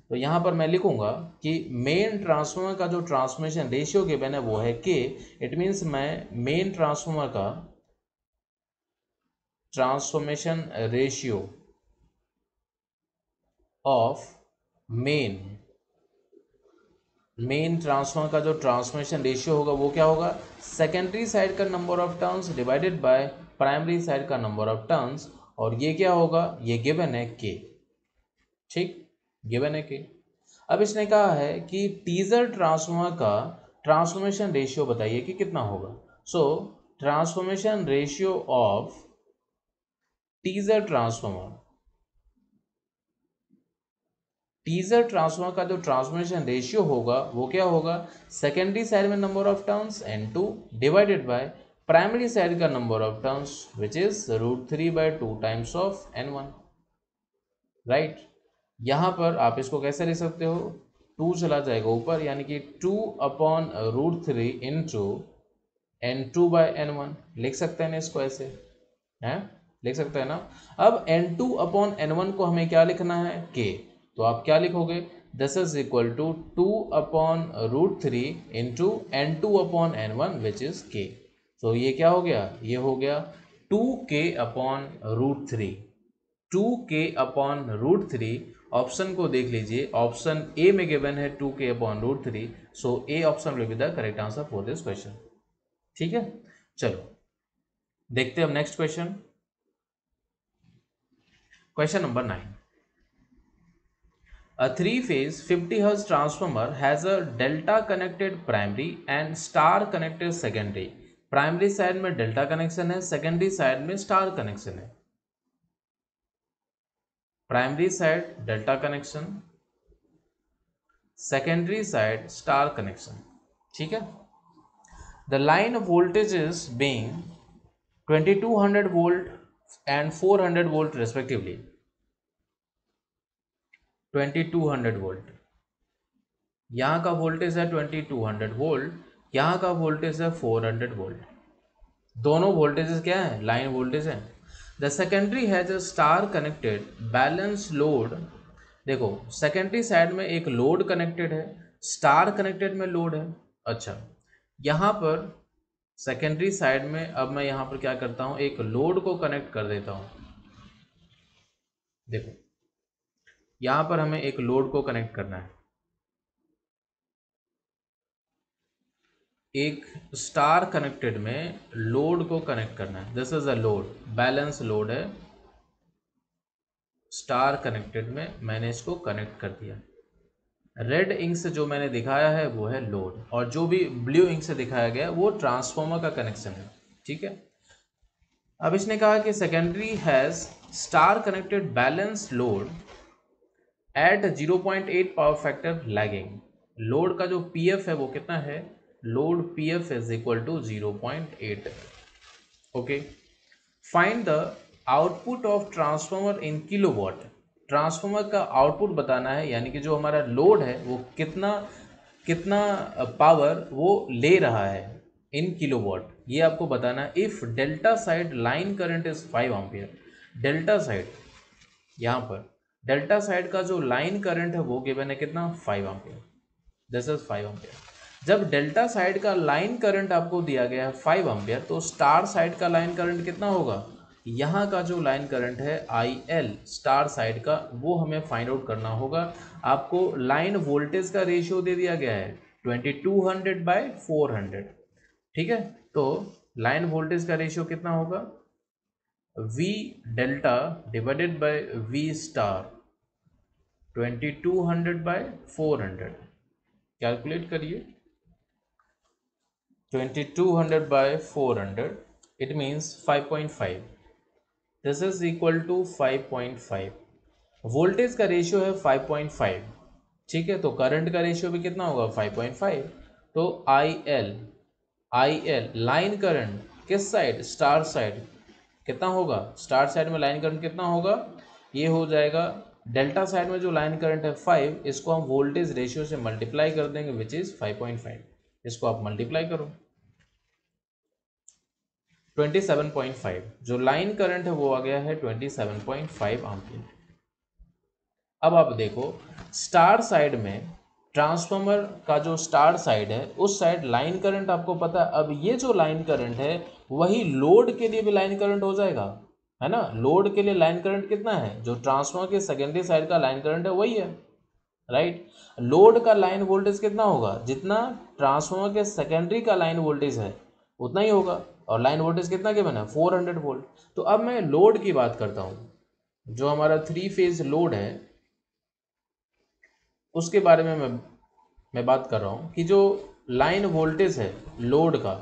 तो यहाँ पर मैं लिखूँगा कि मेन ट्रांसफॉर्मर का जो ट्रांसफॉर्मेशन रेशियो गिवन है, वो है के इट मीन्स मैं मेन ट्रांसफॉर्मर का transformation ratio of main main transformer का जो ट्रांसफॉर्मेशन रेशियो होगा, वो क्या होगा? सेकेंडरी साइड का number of turns divided by primary side का नंबर ऑफ़ टर्न्स और ये क्या होगा? ये गिवन है के ठीक? गिवन है के अब इसने कहा है कि टीजर ट्रांसफॉर्मर का ट्रांसफॉर्मेशन रेशियो बताइए कि कितना होगा? So transformation ratio of teaser transformer teaser transformer का जो ट्रांसफॉर्मेशन रेशियो होगा, वो क्या होगा? सेकेंडरी साइड में number of turns N two divided by primary side का number of turns which is root three by two times of N one right यहाँ पर आप इसको कैसे लिख सकते हो? टू चला जाएगा ऊपर, यानी कि two upon root three into N two by N one लिख सकते हैं इसको ऐसे? हैं? लिख सकते हैं ना? अब N two upon N one को हमें क्या लिखना है? के तो आप क्या लिखोगे? This is equal to two upon root three into N two upon N one which is K तो ये क्या हो गया? ये हो गया two K upon root three two K upon root three option को देख लीजिए। ऑप्शन ए में गिवन है two K upon root three so A option will be the correct answer for this question ठीक है? चलो, देखते हैं अब next question question number nine A three-phase 50 Hz transformer has a delta connected primary and star connected secondary. Primary side में डेल्टा कनेक्शन है सेकेंडरी साइड में स्टार कनेक्शन है. Primary side delta connection secondary side star connection ठीक है? The line of voltage is being 2200 volt and 400 volt respectively 2200 volt यहाँ का वोल्टेज है 2200 वोल्ट यहाँ का वोल्टेज है 400 वोल्ट दोनों वोल्टेजेस क्या है? लाइन वोल्टेज है. The secondary has a star connected balance load देखो सेकेंडरी साइड में एक लोड कनेक्टेड है स्टार कनेक्टेड में लोड है. अच्छा यहाँ पर सेकेंडरी साइड में अब मैं यहाँ पर क्या करता हूँ, एक लोड को कनेक्ट कर देता हूँ। देखो, यहाँ पर हमें एक लोड को कनेक्ट करना है। एक स्टार कनेक्टेड में लोड को कनेक्ट करना है। This is a load balance load है। स्टार कनेक्टेड में मैंने इसको कनेक्ट कर दिया। रेड इंक से जो मैंने दिखाया है, वो है लोड और जो भी ब्लू इंक से दिखाया गया, वो ट्रांसफॉर्मर का कनेक्शन है. ठीक है? अब इसने कहा कि secondary has star connected balance load at 0.8 power factor lagging load का जो पीएफ है, वो कितना है? Load PF is equal to 0.8 okay find the output of transformer in kilowatt transformer का आउटपुट बताना है, यानी कि जो हमारा लोड है, वो कितना कितना पावर वो ले रहा है इन किलोवाट ये आपको बताना है। If delta side line current is five ampere delta side यहाँ पर डेल्टा साइड का जो लाइन करंट है, वो गिवन है कितना? Five ampere this is five ampere जब डेल्टा साइड का लाइन करंट आपको दिया गया है फाइव आम्पियर तो स्टार साइड का लाइन करंट कितना होगा? यहाँ का जो लाइन करंट है आई एल स्टार साइड का, वो हमें फाइंड आउट करना होगा। आपको लाइन वोल्टेज का रेशियो दे दिया गया है twenty two hundred by four hundred ठीक है? तो लाइन वोल्टेज का रेशियो कितना होगा? V delta divided by V star twenty two hundred by four hundred calculate करिए। Twenty two hundred by four hundred it means five point five this is equal to five point five voltage का रेशियो है फाइव पॉइंट फाइव ठीक है तो करंट का रेशियो भी कितना होगा? फाइव पॉइंट फाइव तो I L I L line current किस साइड स्टार साइड कितना होगा? स्टार साइड में लाइन करंट कितना होगा? ये हो जाएगा डेल्टा साइड में जो लाइन करंट है फाइव इसको हम वोल्टेज रेशियो से मल्टीप्लाई कर देंगे which is five point five इसको आप मल्टीप्लाई करो। 27.5 जो लाइन करंट है वो आ गया है 27.5 एम्पियर अब आप देखो स्टार साइड में ट्रांसफार्मर का जो स्टार साइड है, उस साइड लाइन करंट आपको पता है, अब ये जो लाइन करंट है, वही लोड के लिए भी लाइन करंट हो जाएगा, है ना? लोड के लिए लाइन करंट कितना है? जो ट्रांसफार्मर के सेकेंडरी साइड का लाइन करंट है, वही है राइट लोड का लाइन वोल्टेज कितना होगा? जितना ट्रांसफार्मर के सेकेंडरी का लाइन वोल्टेज है, उतना ही होगा। और लाइन वोल्टेज कितना के बना फोर हंड्रेड वोल्ट तो अब मैं लोड की बात करता हूँ। जो हमारा थ्री फ़ेज़ लोड है, उसके बारे में मैं मैं बात कर रहा हूँ कि जो लाइन वोल्टेज है लोड का,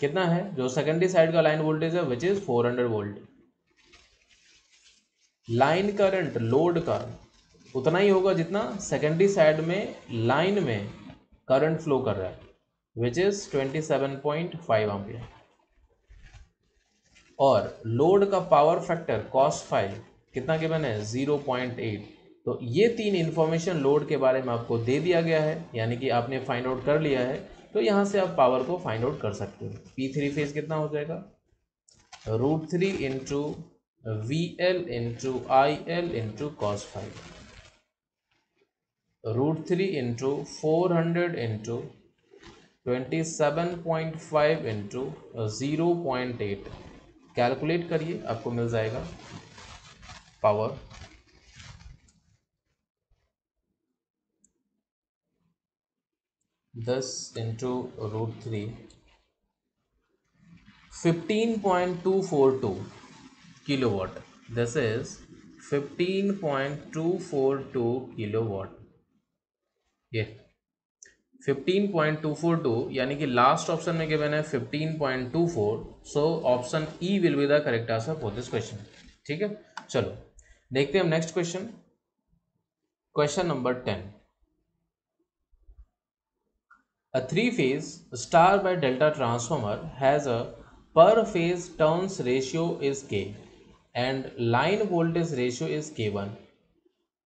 कितना है? जो सेकेंडरी साइड का लाइन वोल्टेज है which is 400 volt line current load का उतना ही होगा जितना सेकेंडरी साइड में लाइन में करंट फ्लो कर रहा है विच इज़ 27.5 एम्पियर और लोड का पावर फैक्टर कॉस फाइव कितना गिवन है ज़ीरो पॉइंट एट तो ये तीन इन्फॉर्मेशन लोड के बारे में आपको दे दिया गया है, यानी कि आपने फाइंड आउट कर लिया है तो यहाँ से आप पावर को फाइंड आउट कर सकते हो। पी थ्री फ़ेज़ कितना हो जाएगा? Root three into V L into I L into cos phi root three into four hundred into twenty seven point five into zero point eight calculate करिए, आपको मिल जाएगा पावर। दस into root three fifteen point two four two kilowatt this is fifteen point two four two kilowatt ये 15.242 यानी कि लास्ट ऑप्शन में गिवन है? 15.24 so option E will be the correct answer for this question ठीक है? चलो, देखते हैं हम next question question number ten a three phase star by delta transformer has a per phase turns ratio is K and line voltage ratio is K one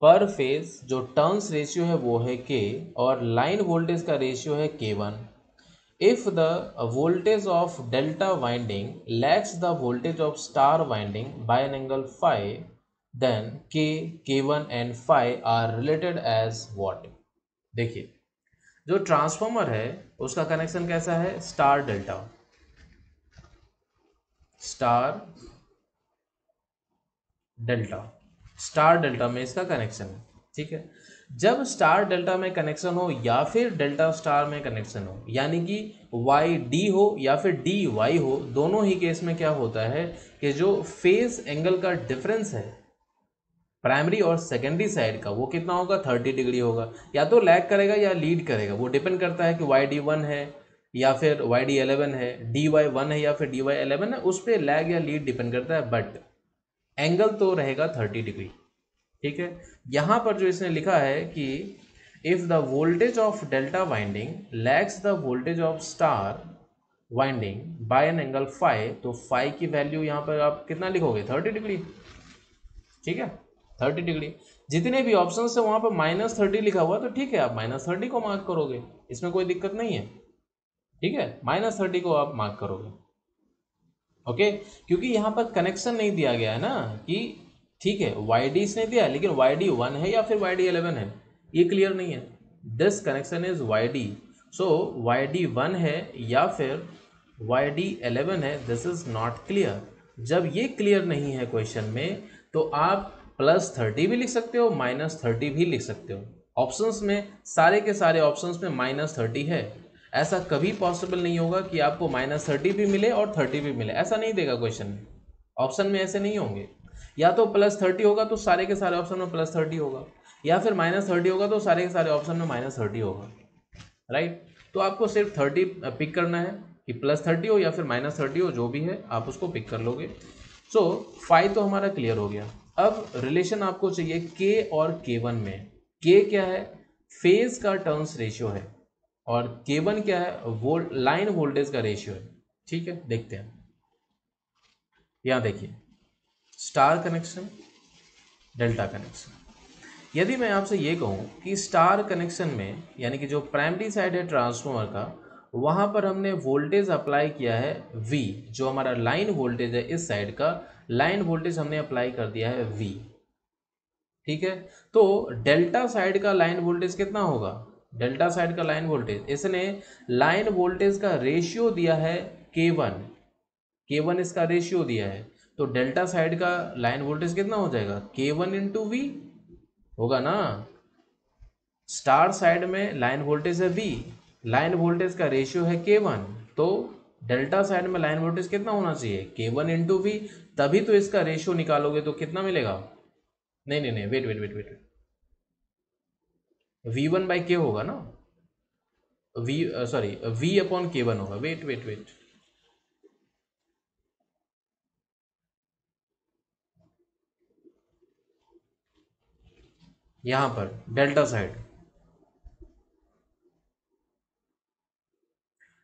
per phase जो टर्न्स रेशियो है वो है के और लाइन वोल्टेज का रेशियो है K one if the voltage of delta winding lags the voltage of star winding by an angle phi then K K one and phi are related as what देखिए, जो ट्रांसफॉर्मर है, उसका कनेक्शन कैसा है? Star delta star delta star delta में इसका कनेक्शन है, ठीक है? जब स्टार डेल्टा में कनेक्शन हो या फिर डेल्टा स्टार में कनेक्शन हो, यानी कि वाई डी हो या फिर डी वाई हो, दोनों ही केस में क्या होता है कि जो फेस एंगल का डिफरेंस है प्राइमरी और सेकेंडरी साइड का, वो कितना होगा? थर्टी डिग्री होगा। या तो लैग करेगा या लीड करेगा, वो डिपेंड करता है कि वाई डी वन है या फिर वाई डी एलेवन है डी वाई वन है या फिर डी वाई एलेवन है, उस पर लैग या लीड डिपेंड करता है बट एंगल तो रहेगा थर्टी डिग्री, ठीक है? यहाँ पर जो इसने लिखा है कि if the voltage of delta winding lags the voltage of star winding by an angle phi तो फाइव की वैल्यू यहाँ पर आप कितना लिखोगे? थर्टी डिग्री, ठीक है? Thirty degree. जितने भी ऑप्शन है, वहाँ पर माइनस थर्टी लिखा हुआ तो ठीक है, आप माइनस थर्टी को मार्क करोगे। इसमें कोई दिक्कत नहीं है, ठीक है? माइनस थर्टी को आप मार्क करोगे। ओके क्योंकि यहाँ पर कनेक्शन नहीं दिया गया है ना कि ठीक है वाई डी इसने दिया, लेकिन वाई डी वन है या फिर वाई डी एलेवन है? ये क्लियर नहीं है। This connection is Y D so Y D one है या फिर वाई डी एलेवन है दिस इज़ नॉट क्लियर जब ये क्लियर नहीं है क्वेश्चन में तो आप प्लस थर्टी भी लिख सकते हो माइनस थर्टी भी लिख सकते हो। ऑप्शंस में, सारे के सारे ऑप्शंस में माइनस थर्टी है। ऐसा कभी पॉसिबल नहीं होगा कि आपको माइनस थर्टी भी मिले और थर्टी भी मिले। ऐसा नहीं देगा क्वेश्चन में ऑप्शन में ऐसे नहीं होंगे। या तो प्लस थर्टी होगा तो सारे के सारे ऑप्शन में प्लस थर्टी होगा। या फिर माइनस थर्टी होगा तो सारे के सारे ऑप्शन में माइनस थर्टी होगा। राइट तो आपको सिर्फ़ थर्टी पिक करना है कि प्लस थर्टी हो या फिर माइनस थर्टी हो जो भी है आप उसको पिक कर लोगे। सो so, फाइव तो हमारा क्लियर हो गया। अब रिलेशन आपको चाहिए के और के वन में। के क्या है? फ़ेज़ का टर्न्स रेशियो है। और के वन क्या है? वोल्ट लाइन वोल्टेज का रेशियो है। ठीक है? देखते हैं। यहाँ देखिए। स्टार कनेक्शन डेल्टा कनेक्शन यदि मैं आपसे ये कहूँ कि स्टार कनेक्शन में, यानी कि जो प्राइमरी साइड है ट्रांसफॉर्मर का, वहाँ पर हमने वोल्टेज अप्लाई किया है वी जो हमारा लाइन वोल्टेज है इस साइड का लाइन वोल्टेज हमने अप्लाई कर दिया है वी ठीक है? तो डेल्टा साइड का लाइन वोल्टेज कितना होगा? डेल्टा साइड का लाइन वोल्टेज, इसने लाइन वोल्टेज का रेशियो दिया है के वन के वन इसका रेशियो दिया है। तो डेल्टा साइड का लाइन वोल्टेज कितना हो जाएगा? के वन इंटू वी होगा ना? स्टार साइड में लाइन वोल्टेज है वी लाइन वोल्टेज का रेशियो है के वन तो डेल्टा साइड में लाइन वोल्टेज कितना होना चाहिए? के वन इंटू वी तभी तो इसका रेशियो निकालोगे तो कितना मिलेगा? नहीं नहीं नहीं wait wait wait wait V one by K होगा ना? V sorry V upon K one होगा। वेट वेट वेट यहाँ पर डेल्टा साइड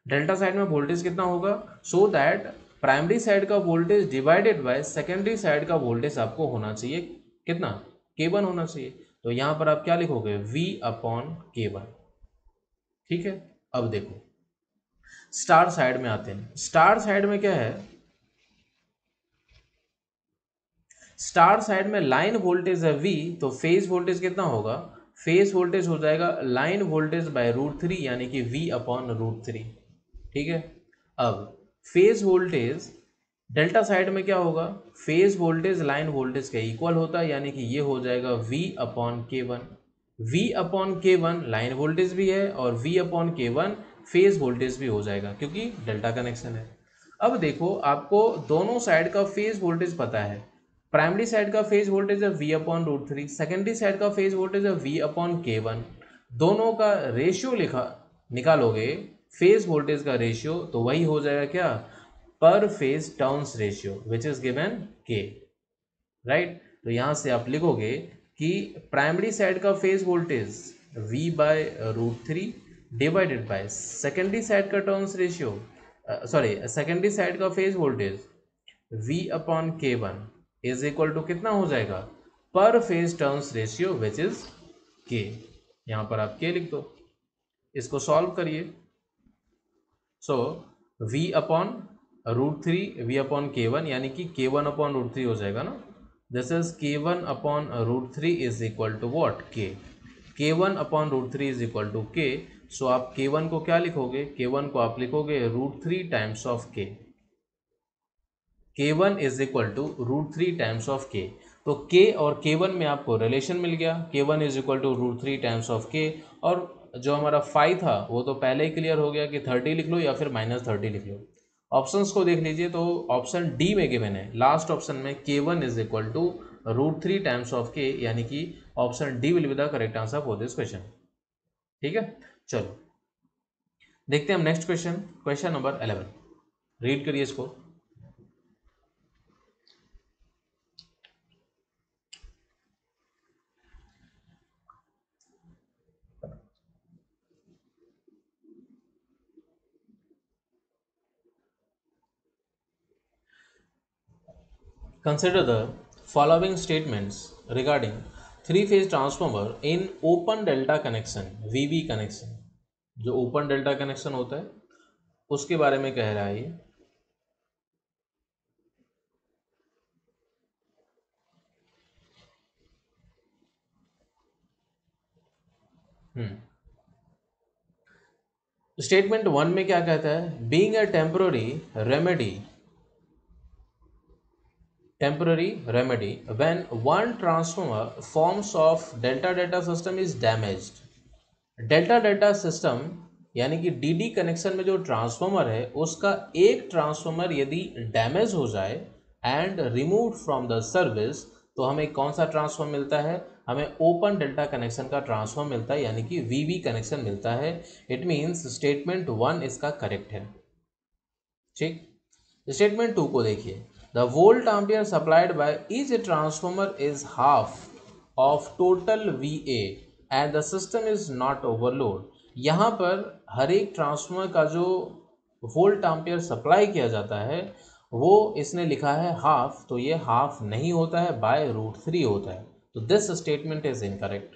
डेल्टा साइड में वोल्टेज कितना होगा? सो दैट प्राइमरी साइड का voltage divided by secondary side का वोल्टेज आपको होना चाहिए। कितना? के वन होना चाहिए। तो यहाँ पर आप क्या लिखोगे? V अपॉन के वन ठीक है? अब देखो। स्टार साइड में आते हैं। स्टार साइड में क्या है? स्टार साइड में लाइन वोल्टेज है V तो फ़ेज़ वोल्टेज कितना होगा? फ़ेज़ वोल्टेज हो जाएगा line voltage by root three यानी कि V अपॉन रूट थ्री ठीक है? अब, फ़ेज़ वोल्टेज डेल्टा साइड में क्या होगा? फ़ेज़ वोल्टेज, लाइन वोल्टेज का इक्वल होता है, यानी कि ये हो जाएगा V upon K one V upon K one line voltage भी है और V upon K one phase voltage भी हो जाएगा, क्योंकि डेल्टा कनेक्शन है। अब देखो, आपको दोनों साइड का फ़ेज़ वोल्टेज पता है। प्राइमरी साइड का फ़ेज़ वोल्टेज है V upon root three secondary side का फ़ेज़ वोल्टेज है वी अपॉन के वन दोनों का रेशियो लिखा, निकालोगे, फ़ेज़ वोल्टेज का रेशियो तो वही हो जाएगा क्या? Per phase turns ratio which is given K right तो यहाँ से आप लिखोगे कि प्राइमरी साइड का phase voltage V by root three divided by secondary side का turns ratio sorry secondary side का phase voltage V upon K one is equal to कितना हो जाएगा? Per phase turns ratio which is K यहाँ पर आप के लिख दो। इसको सॉल्व करिए। So v upon root three V upon K one, यानी कि K one upon root three हो जाएगा ना? This is K one upon root three is equal to what K K one upon root three is equal to K so आप के वन को क्या लिखोगे? के वन को आप लिखोगे root three times of K K one is equal to root three times of K तो के और के वन में आपको रिलेशन मिल गया। K one is equal to root three times of K और जो हमारा फाइव था, वो तो पहले ही क्लियर हो गया कि थर्टी लिख लो या फिर माइनस थर्टी लिख लो। ऑप्शंस को देख लीजिए तो ऑप्शन डी में गिवन है। लास्ट ऑप्शन में K one is equal to root three times of K यानी कि option D will be the correct answer for this question ठीक है? चलो। देखते हैं हम next question question number eleven read करिए इसको। Consider the following statements regarding three-phase transformer in open delta connection VV connection जो ओपन डेल्टा कनेक्शन होता है उसके बारे में कह रहा है ये स्टेटमेंट वन में क्या कहता है being a temporary remedy temporary remedy. When one transformer forms of delta delta system is damaged. Delta delta system, यानी कि डी कनेक्शन में जो ट्रांसफॉर्मर है, उसका एक ट्रांसफॉर्मर यदि डैमेज हो जाए and remove from the service तो हमें कौन सा ट्रांसफॉर्म मिलता है? हमें ओपन डेल्टा कनेक्शन का ट्रांसफॉर्म मिलता है, यानी कि वीवी कनेक्शन मिलता है। इट मीन्स स्टेटमेंट वन इसका करेक्ट है। ठीक? स्टेटमेंट टू को देखिए। the volt ampere supplied by each transformer is half of total va and the system is not overload यहाँ पर हर एक ट्रांसफॉर्मर का जो वोल्ट एम्पियर सप्लाई किया जाता है, वो इसने लिखा है हाफ़ तो ये हाफ़ नहीं होता है बाय रूट थ्री होता है। तो this statement is incorrect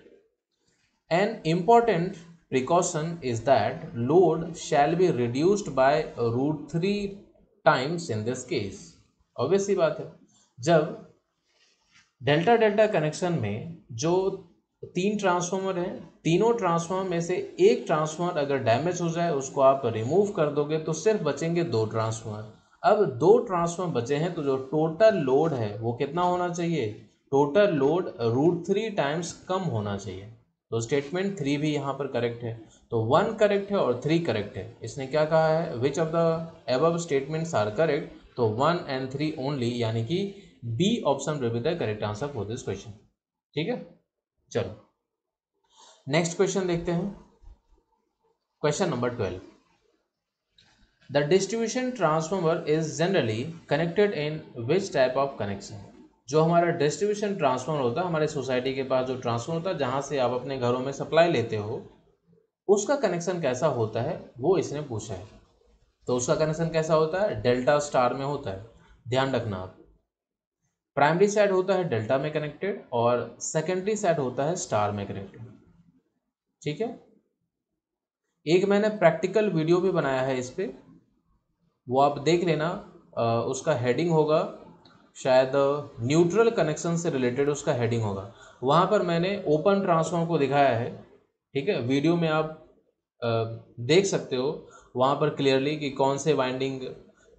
an important precaution is that load shall be reduced by root three times in this case obvious सी बात है। जब डेल्टा डेल्टा कनेक्शन में जो तीन ट्रांसफॉर्मर हैं, तीनों ट्रांसफॉर्मर में से एक ट्रांसफॉर्मर अगर डैमेज हो जाए, उसको आप रिमूव कर दोगे तो सिर्फ़ बचेंगे दो ट्रांसफॉर्मर अब दो ट्रांसफॉर्मर बचे हैं तो जो टोटल लोड है, वो कितना होना चाहिए? Total load root three times कम होना चाहिए। तो स्टेटमेंट थ्री भी यहाँ पर करेक्ट है। तो वन करेक्ट है और थ्री करेक्ट है। इसने क्या कहा है? Which of the above statements are correct तो वन एंड थ्री ओनली यानी कि B option will be the correct answer for this question ठीक है? चलो। नेक्स्ट क्वेश्चन देखते हैं। Question number twelve the distribution transformer is generally connected in which type of connection जो हमारा डिस्ट्रीब्यूशन ट्रांसफॉर्मर होता है, हमारे सोसाइटी के पास जो ट्रांसफॉर्मर होता है, जहाँ से आप अपने घरों में सप्लाई लेते हो, उसका कनेक्शन कैसा होता है, वो इसने पूछा है। तो उसका कनेक्शन कैसा होता है? डेल्टा स्टार में होता है। ध्यान रखना आप। प्राइमरी साइड होता है डेल्टा में कनेक्टेड और सेकेंडरी साइड होता है स्टार में कनेक्टेड ठीक है? एक मैंने प्रैक्टिकल वीडियो भी बनाया है इस पर वो आप देख लेना। उसका हेडिंग होगा। शायद न्यूट्रल कनेक्शन से रिलेटेड उसका हेडिंग होगा। वहाँ पर मैंने ओपन ट्रांसफॉर्म को दिखाया है। ठीक है? वीडियो में आप देख सकते हो। वहाँ पर क्लियरली कि कौन से वाइंडिंग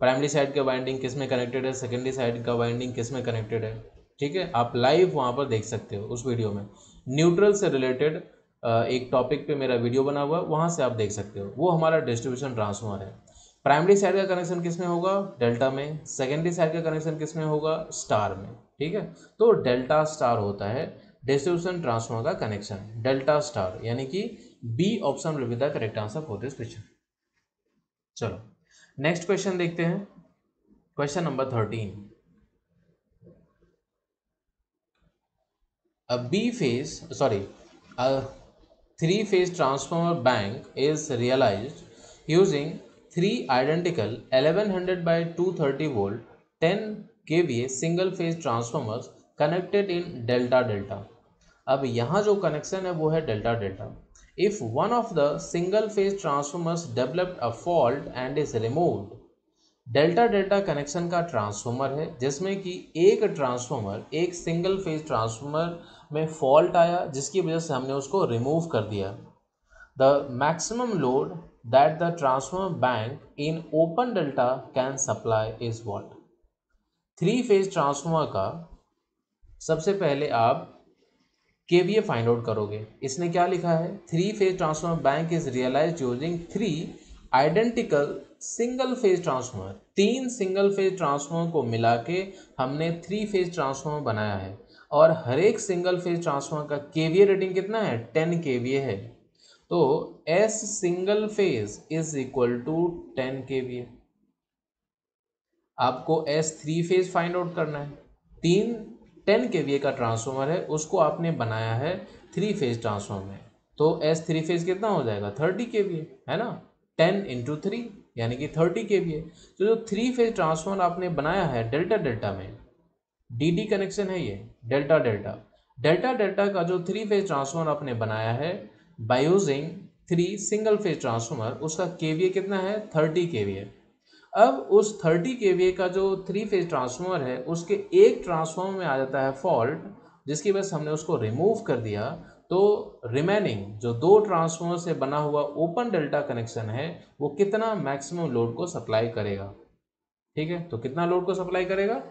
प्राइमरी साइड का वाइंडिंग किसमें कनेक्टेड है सेकेंडरी साइड का वाइंडिंग किसमें कनेक्टेड है, ठीक है? आप लाइव वहाँ पर देख सकते हो उस वीडियो में। न्यूट्रल से रिलेटेड एक टॉपिक पे मेरा वीडियो बना हुआ है वहाँ से आप देख सकते हो। वो हमारा डिस्ट्रीब्यूशन ट्रांसफॉर्मर है। प्राइमरी साइड का कनेक्शन किसमें होगा? डेल्टा में। सेकेंडरी साइड का कनेक्शन किसमें होगा? स्टार में, ठीक है? तो डेल्टा स्टार होता है डिस्ट्रीब्यूशन ट्रांसफॉर्मर का कनेक्शन डेल्टा स्टार यानी कि B option will be the correct answer for this question चलो नेक्स्ट क्वेश्चन देखते हैं। Question number thirteen a B phase sorry three phase transformer bank is realise using three identical 1100 by 230 volt ten K V A single phase transformer connected in delta delta अब यहाँ जो कनेक्शन है, वो है delta delta if one of the single phase transformers developed a fault and is removed delta delta connection का ट्रांसफॉर्मर है, जिसमें कि एक ट्रांसफॉर्मर एक सिंगल फ़ेज़ ट्रांसफॉर्मर में फॉल्ट आया, जिसकी वजह से हमने उसको रिमूव कर दिया। The maximum load that the transformer bank in open delta can supply is what three phase transformer का, सबसे पहले आप K V A find out करोगे। इसने क्या लिखा है? Three phase transformer bank is realise using three identical single phase transformer तीन सिंगल फ़ेज़ ट्रांसफॉर्मर को मिला के हमने थ्री फ़ेज़ ट्रांसफॉर्मर बनाया है। और हर एक सिंगल फ़ेज़ ट्रांसफॉर्मर का के रेटिंग कितना है? टेन के है। तो S single phase is equal to ten K आपको S three phase find out करना है। तीन टेन के वी का ट्रांसफॉर्मर है, उसको आपने बनाया है थ्री फ़ेज़ ट्रांसफॉर्मर। में तो एस थ्री फ़ेज़ कितना हो जाएगा? थर्टी के वी है ना? टेन इंटू थ्री यानी कि थर्टी के वी है तो जो थ्री फ़ेज़ ट्रांसफॉर्मर आपने बनाया है डेल्टा डेल्टा में डी डी कनेक्शन है ये, डेल्टा डेल्टा। डेल्टा डेल्टा का जो थ्री फ़ेज़ ट्रांसफॉर्मर आपने बनाया है by using three single phase transformer, उसका के कितना है? थर्टी के अब उस थर्टी के का जो थ्री फ़ेज़ ट्रांसफॉर्मर है, उसके एक ट्रांसफॉर्मर में आ जाता है फॉल्ट जिसकी वजह से हमने उसको रिमूव कर दिया। तो रिमेनिंग जो दो ट्रांसफॉर्मर से बना हुआ ओपन डेल्टा कनेक्शन है, वो कितना मैक्सिमम लोड को सप्लाई करेगा? ठीक है? तो कितना लोड को सप्लाई करेगा?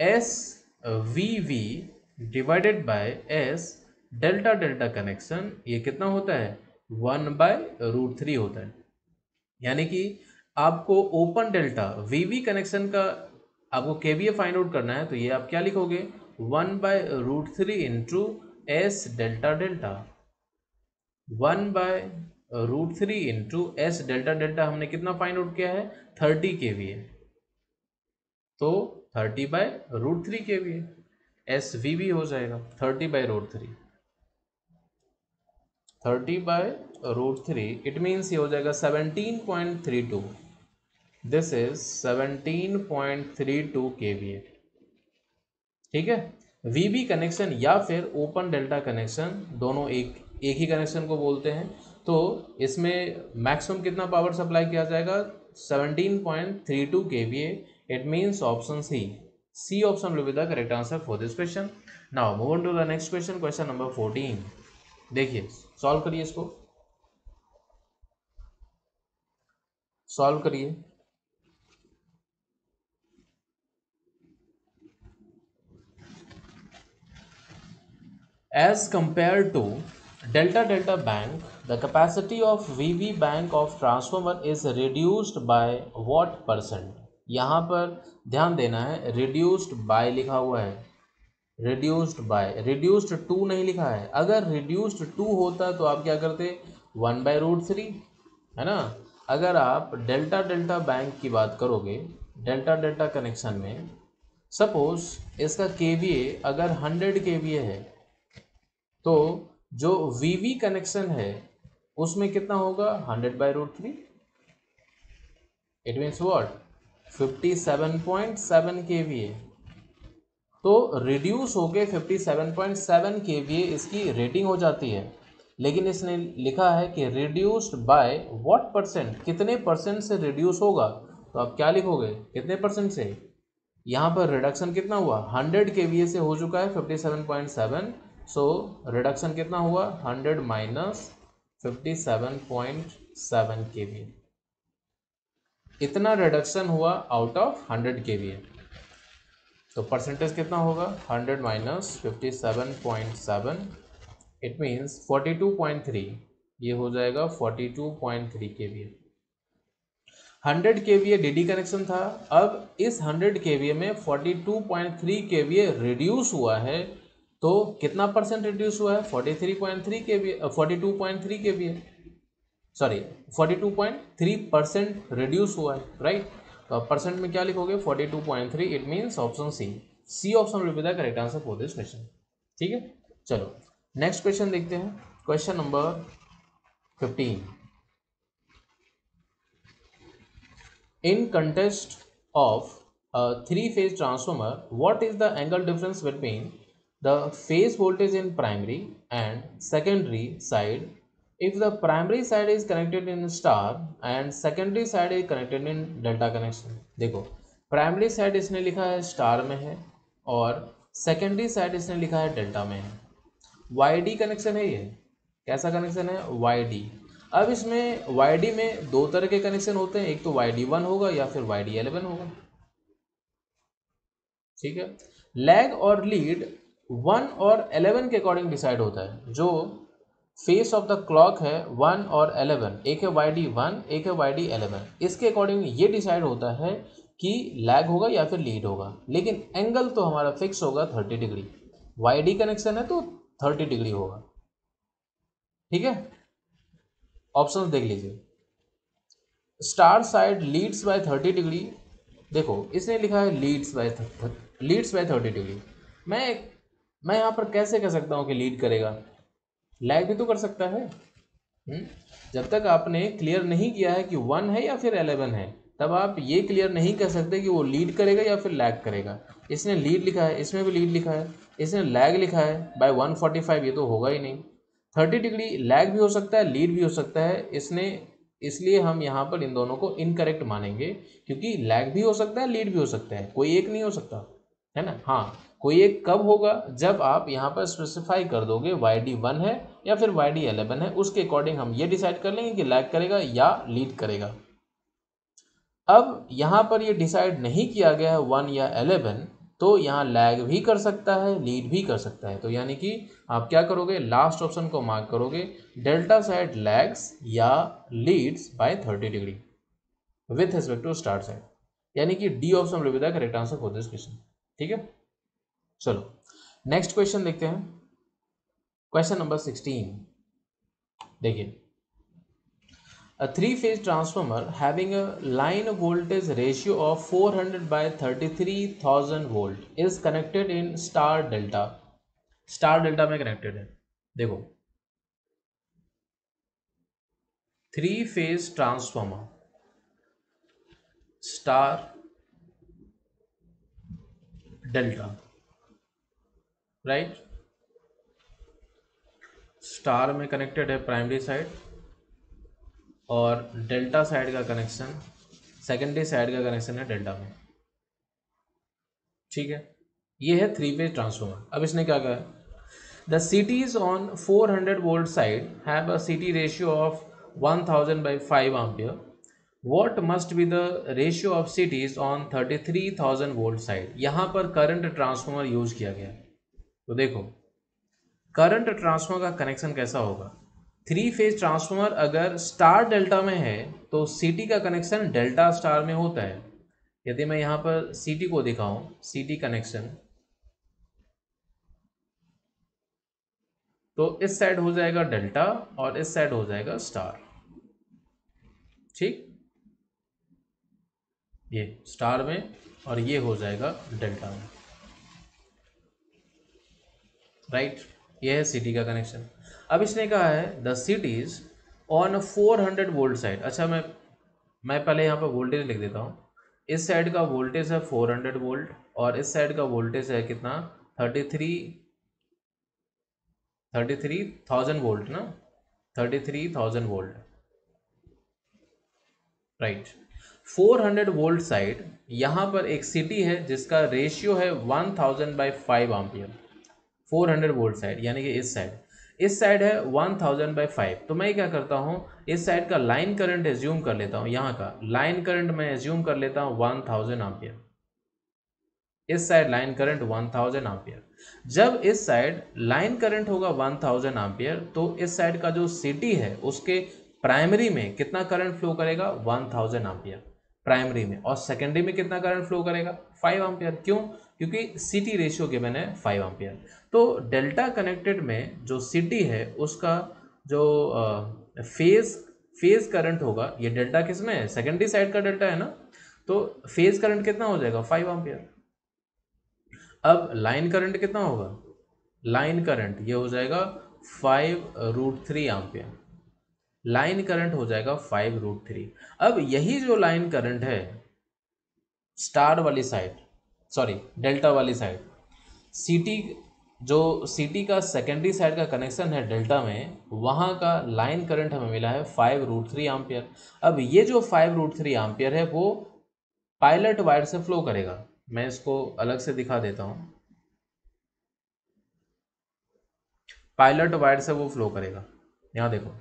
S V V divided by S delta delta connection ये कितना होता है? वन बाय रूट थ्री होता है। यानी कि आपको open delta V V connection का आपको के फाइंड आउट करना है तो ये आप क्या लिखोगे? One by root three into S delta delta. One by root three into S delta delta हमने कितना फाइंड आउट किया है? थर्टी के वी तो thirty by root three K V S V भी हो जाएगा, thirty by root three. Thirty by root three, it means ये हो जाएगा seventeen point three two. This is seventeen point three two K V ठीक है? वी बी कनेक्शन या फिर ओपन डेल्टा कनेक्शन दोनों एक एक ही कनेक्शन को बोलते हैं। तो इसमें मैक्सिमम कितना पावर सप्लाई किया जाएगा? 17.32 kVA it means option C C option will be the correct answer for this question now move to the next question question number 14 देखिए सॉल्व करिए इसको। सॉल्व करिए। As compare to delta delta bank the capacity of V V bank of transformer is reduced by what percent यहाँ पर ध्यान देना है रिड्यूस्ड बाय लिखा हुआ है। रिड्यूस्ड बाय रिड्यूस्ड टू नहीं लिखा है। अगर रिड्यूस्ड टू होता तो आप क्या करते? वन बाय रूट थ्री है ना? अगर आप डेल्टा डेल्टा बैंक की बात करोगे डेल्टा डेल्टा कनेक्शन में सपोज़ इसका के अगर हंड्रेड के है तो जो वी वी कनेक्शन है, उसमें कितना होगा? Hundred by root three it means what fifty seven point seven K V A तो रिड्यूस हो गए fifty seven point seven K V A इसकी रेटिंग हो जाती है। लेकिन इसने लिखा है कि रिड्यूस्ड बाय व्हाट परसेंट कितने परसेंट से रिड्यूस होगा? तो आप क्या लिखोगे? कितने परसेंट से? यहाँ पर रिडक्शन कितना हुआ? हंड्रेड के वी ए से हो चुका है fifty seven point seven so reduction कितना हुआ? Hundred minus fifty seven point seven K V इतना रिडक्शन हुआ out of hundred K V तो परसेंटेज कितना होगा? Hundred minus fifty seven point seven it means forty two point three ये हो जाएगा forty two point three K V hundred K V D connection था। अब इस हंड्रेड के वी में forty two point three K V reduce हुआ है। तो कितना परसेंट रिड्यूस हुआ है? Forty three point three K V forty two point three K V है। Sorry forty two point three percent reduce हुआ है राइट तो परसेंट में क्या लिखोगे? Forty two point three it means option C C option will be the correct answer for this question ठीक है? चलो नेक्स्ट क्वेश्चन देखते हैं। Question number 15 in context of a three phase transformer is the angle difference between the phase voltage in primary and secondary side if the primary side is connected in star and secondary side is connected in delta connection देखो प्राइमरी साइड इसने लिखा है स्टार में है और सेकेंडरी साइड इसने लिखा है डेल्टा में है वाई डी कनेक्शन है ये कैसा कनेक्शन है वाई डी अब इसमें वाई डी में दो तरह के कनेक्शन होते हैं एक तो वाई डी वन होगा या फिर वाई डी एलेवन होगा ठीक है लैग और लीड वन और एलेवन के अकॉर्डिंग डिसाइड होता है। जो फेस ऑफ़ द क्लॉक है, वन और एलेवन एक है वाई डी वन, एक है वाई डी एलेवन इसके अकॉर्डिंग ये डिसाइड होता है कि लैग होगा या फिर लीड होगा। लेकिन एंगल तो हमारा फिक्स होगा thirty degree. Y D connection है तो थर्टी डिग्री होगा। ठीक है? ऑप्शन देख लीजिए। Star side leads by thirty degree. देखो, इसने लिखा है leads by leads by thirty degree. मैं मैं यहाँ पर कैसे कह सकता हूँ कि लीड करेगा? लैग भी तो कर सकता है? हम्म? जब तक आपने क्लियर नहीं किया है कि वन है या फिर एलेवन है, तब आप ये क्लियर नहीं कर सकते कि वो लीड करेगा या फिर लैग करेगा। इसने लीड लिखा है, इसमें भी लीड लिखा है, इसने लैग लिखा है बाय 145 ये तो होगा ही नहीं। 30 डिग्री लैग भी हो सकता है लीड भी हो सकता है। इसने, इसलिए हम यहाँ पर इन दोनों को इनकरेक्ट मानेंगे, क्योंकि लैग भी हो सकता है लीड भी हो सकता है। कोई एक नहीं हो सकता, है ना? हाँ। कोई एक कब होगा? जब आप यहाँ पर स्पेसिफाई कर दोगे वाई डी वन है या फिर वाई डी एलेवन है, उसके अकॉर्डिंग हम ये डिसाइड कर लेंगे कि लैग करेगा या लीड करेगा। अब यहाँ पर ये डिसाइड नहीं किया गया है वन या एलेवन तो यहाँ लैग भी कर सकता है लीड भी कर सकता है। तो यानी कि आप क्या करोगे? लास्ट ऑप्शन को मार्क करोगे delta side lags or leads by thirty degree with respect to start side यानी कि D option will the correct answer for this question ठीक है? चलो नेक्स्ट क्वेश्चन देखते हैं। क्वेश्चन नंबर सिक्सटीन देखिए a three phase transformer having a line voltage ratio of 400 by 33,000 volt is connected in star delta star delta में कनेक्टेड है। देखो three phase transformer star delta right? Star में कनेक्टेड है प्राइमरी साइड और डेल्टा साइड का कनेक्शन सेकेंडरी साइड का कनेक्शन है डेल्टा में। ठीक है? ये है थ्री फ़ेज़ ट्रांसफॉर्मर अब इसने क्या कहा? The CTs on 400 volt side have a CT ratio of 1000 by five ampere what must be the ratio of CTs on 33000 volt side यहाँ पर करंट ट्रांसफॉर्मर यूज़ किया गया। तो देखो करंट ट्रांसफॉर्मर का कनेक्शन कैसा होगा? थ्री फ़ेज़ ट्रांसफॉर्मर अगर स्टार डेल्टा में है तो सिटी का कनेक्शन डेल्टा स्टार में होता है। यदि मैं यहाँ पर सिटी को दिखाऊँ सिटी कनेक्शन तो इस साइड हो जाएगा डेल्टा और इस साइड हो जाएगा स्टार ठीक? ये स्टार में और ये हो जाएगा डेल्टा में। राइट? ये है सिटी का कनेक्शन अब इसने कहा है the CTs on four hundred volt side अच्छा मैं मैं पहले यहाँ पर वोल्टेज लिख देता हूँ। इस साइड का वोल्टेज है फोर हंड्रेड वोल्ट और इस साइड का वोल्टेज है कितना? Thirty three thirty three thousand volt ना? Thirty three thousand volt right four hundred volt side यहाँ पर एक सिटी है जिसका रेशियो है one thousand by five ampere four hundred volt side, यानी कि इस साइड। इस साइड है वन थाउज़ेंड बाई फाइव। तो मैं क्या करता हूँ, इस साइड का लाइन करंट एज्यूम कर लेता हूँ, यहाँ का। लाइन करंट मैं एज्यूम कर लेता हूँ वन थाउज़ेंड आम्पियर इस side line current one thousand ampere जब इस साइड लाइन करंट होगा वन थाउज़ेंड आम्पियर तो इस साइड का जो सिटी है, उसके प्राइमरी में कितना करंट फ्लो करेगा? वन थाउज़ेंड आम्पियर प्राइमरी में। और सेकेंडरी में कितना करंट फ्लो करेगा? फाइव आम्पियर क्यों? क्योंकि सिटी रेशियो के मैंने फाइव आम्पियर तो डेल्टा कनेक्टेड में जो सिटी है, उसका जो फ़ेज़ फ़ेज़ करंट होगा, ये डेल्टा किसमें है? सेकेंडरी साइड का डेल्टा है ना? तो फ़ेज़ करंट कितना हो जाएगा? फाइव एम्पियर अब लाइन करंट कितना होगा? लाइन करंट ये हो जाएगा five root three ampere line current हो जाएगा फाइव रूट थ्री अब यही जो लाइन करंट है स्टार वाली साइड सॉरी डेल्टा वाली साइड सिटी जो सिटी का सेकेंडरी साइड का कनेक्शन है डेल्टा में, वहाँ का लाइन करंट हमें मिला है फाइव रूट थ्री आम्पियर अब ये जो फाइव रूट थ्री आम्पियर है, वो पायलट वायर से फ्लो करेगा. मैं इसको अलग से दिखा देता हूँ. पायलट वायर से वो फ्लो करेगा. यहाँ देखो.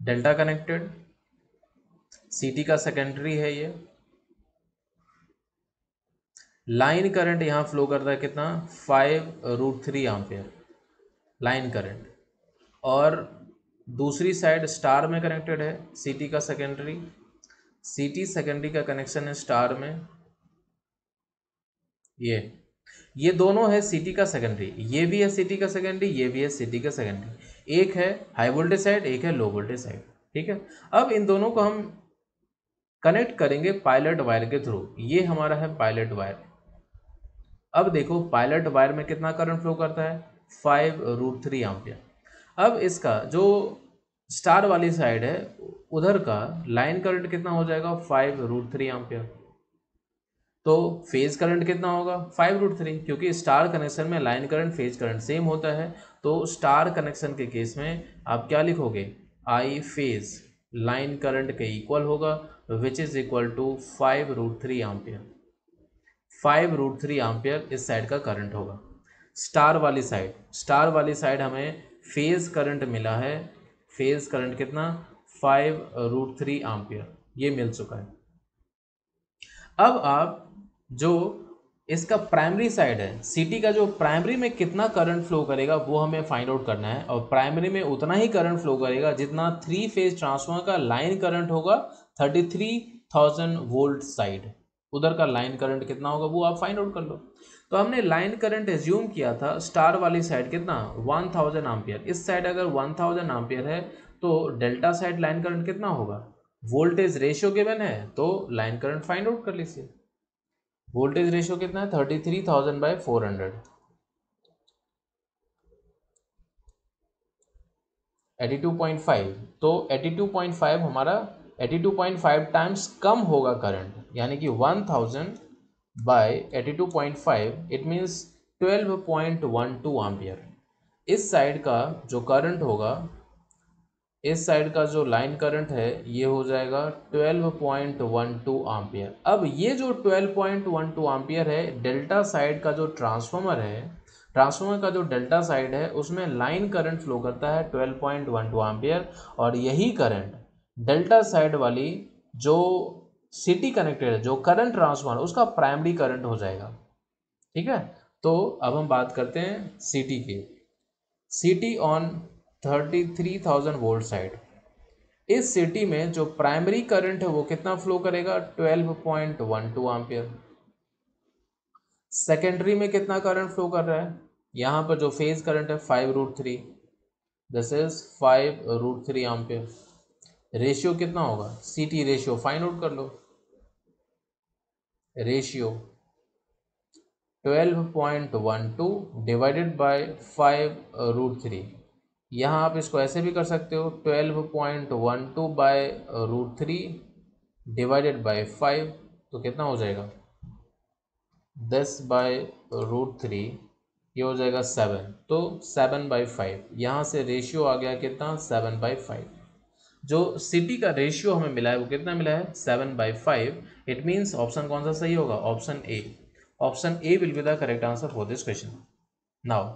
डेल्टा कनेक्टेड सिटी का सेकेंडरी है ये. लाइन करंट यहाँ फ्लो करता है कितना? Five root three ampere line current और दूसरी साइड स्टार में कनेक्टेड है सिटी का सेकेंडरी सिटी सेकेंडरी का कनेक्शन है स्टार में. ये. ये दोनों है सिटी का सेकेंडरी ये भी है सिटी का सेकेंडरी ये भी है सिटी का सेकेंडरी एक है हाई वोल्टेज साइड एक है लो वोल्टेज साइड ठीक है? अब इन दोनों को हम कनेक्ट करेंगे पायलट वायर के थ्रू ये हमारा है पायलट वायर अब देखो, पायलट वायर में कितना करंट फ्लो करता है? फाइव रूट थ्री आम्पियर अब इसका जो स्टार वाली साइड है, उधर का लाइन करंट कितना हो जाएगा? फाइव रूट थ्री एम्पियर तो फ़ेज़ करंट कितना होगा? फाइव रूट थ्री क्योंकि स्टार कनेक्शन में line current phase current same होता है। तो स्टार कनेक्शन के केस में आप क्या लिखोगे? आई फ़ेज़ लाइन करंट के इक्वल होगा which is equal to five root three ampere five root three ampere इस साइड का करंट होगा। स्टार वाली साइड, स्टार वाली साइड हमें फ़ेज़ करंट मिला है। फ़ेज़ करंट कितना? फाइव रूट थ्री आम्पियर ये मिल चुका है। अब आप जो इसका प्राइमरी साइड है, सिटी का जो प्राइमरी में कितना करंट फ्लो करेगा, वो हमें फाइंड आउट करना है। और प्राइमरी में उतना ही करंट फ्लो करेगा जितना थ्री फ़ेज़ ट्रांसफॉर्मर का लाइन करंट होगा, thirty three thousand volt side. उधर का लाइन करंट कितना होगा वो आप फाइंड आउट कर लो। तो हमने लाइन करंट एज्यूम किया था स्टार वाली साइड कितना? वन थाउज़ेंड आम्पियर इस साइड अगर वन थाउज़ेंड आम्पियर है तो डेल्टा साइड लाइन करंट कितना होगा? वोल्टेज रेशियो गिवन है तो लाइन करंट फाइंड आउट कर लीजिए। वोल्टेज रेशियो कितना है? Thirty three thousand by four hundred eighty two point five तो एटी टू पॉइंट फाइव हमारा eighty two point five times कम होगा करंट यानी कि one thousand by eighty two point five it means twelve point one two ampere इस साइड का जो करंट होगा, इस साइड का जो लाइन करंट है, ये हो जाएगा 12.12 आम्पियर अब ये जो 12.12 आम्पियर है डेल्टा साइड का जो ट्रांसफॉर्मर है ट्रांसफॉर्मर का जो डेल्टा साइड है, उसमें लाइन करंट फ्लो करता है 12.12 आम्पियर और यही करंट डेल्टा साइड वाली जो सिटी कनेक्टेड है, जो करंट ट्रांसफॉर्मर, उसका प्राइमरी करंट हो जाएगा। ठीक है? तो अब हम बात करते हैं सिटी की। CT on thirty three thousand volt side इस सिटी में जो प्राइमरी करंट है, वो कितना फ्लो करेगा? Twelve point one two ampere secondary में कितना करंट फ्लो कर रहा है? यहाँ पर जो फ़ेज़ करंट है five root three this is five root three ampere ratio कितना होगा? C T ratio find out कर लो। Ratio twelve point one two divided by five root three यहाँ आप इसको ऐसे भी कर सकते हो twelve point one two by root three divided by five तो कितना हो जाएगा? दस बाय रूट थ्री ये हो जाएगा सेवन तो सेवन बाई फाइव यहाँ से रेशियो आ गया कितना? सेवन बाई फाइव जो सिटी का रेशियो हमें मिला है, वो कितना मिला है? Seven by five it means option कौन सा सही होगा? Option A option A will be the correct answer for this question now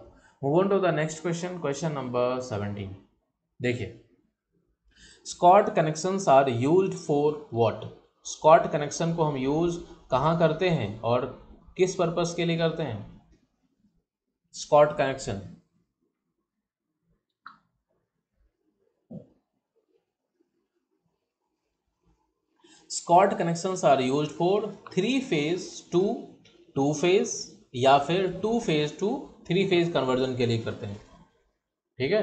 move on to the next question question number seventeen देखिए Scott connection are use for what Scott connection को हम यूज़ कहाँ करते हैं और किस पर्पज के लिए करते हैं? Scott connection Scott connection are use for three phase to two phase या फिर two phase to three phase conversion के लिए करते हैं। ठीक है?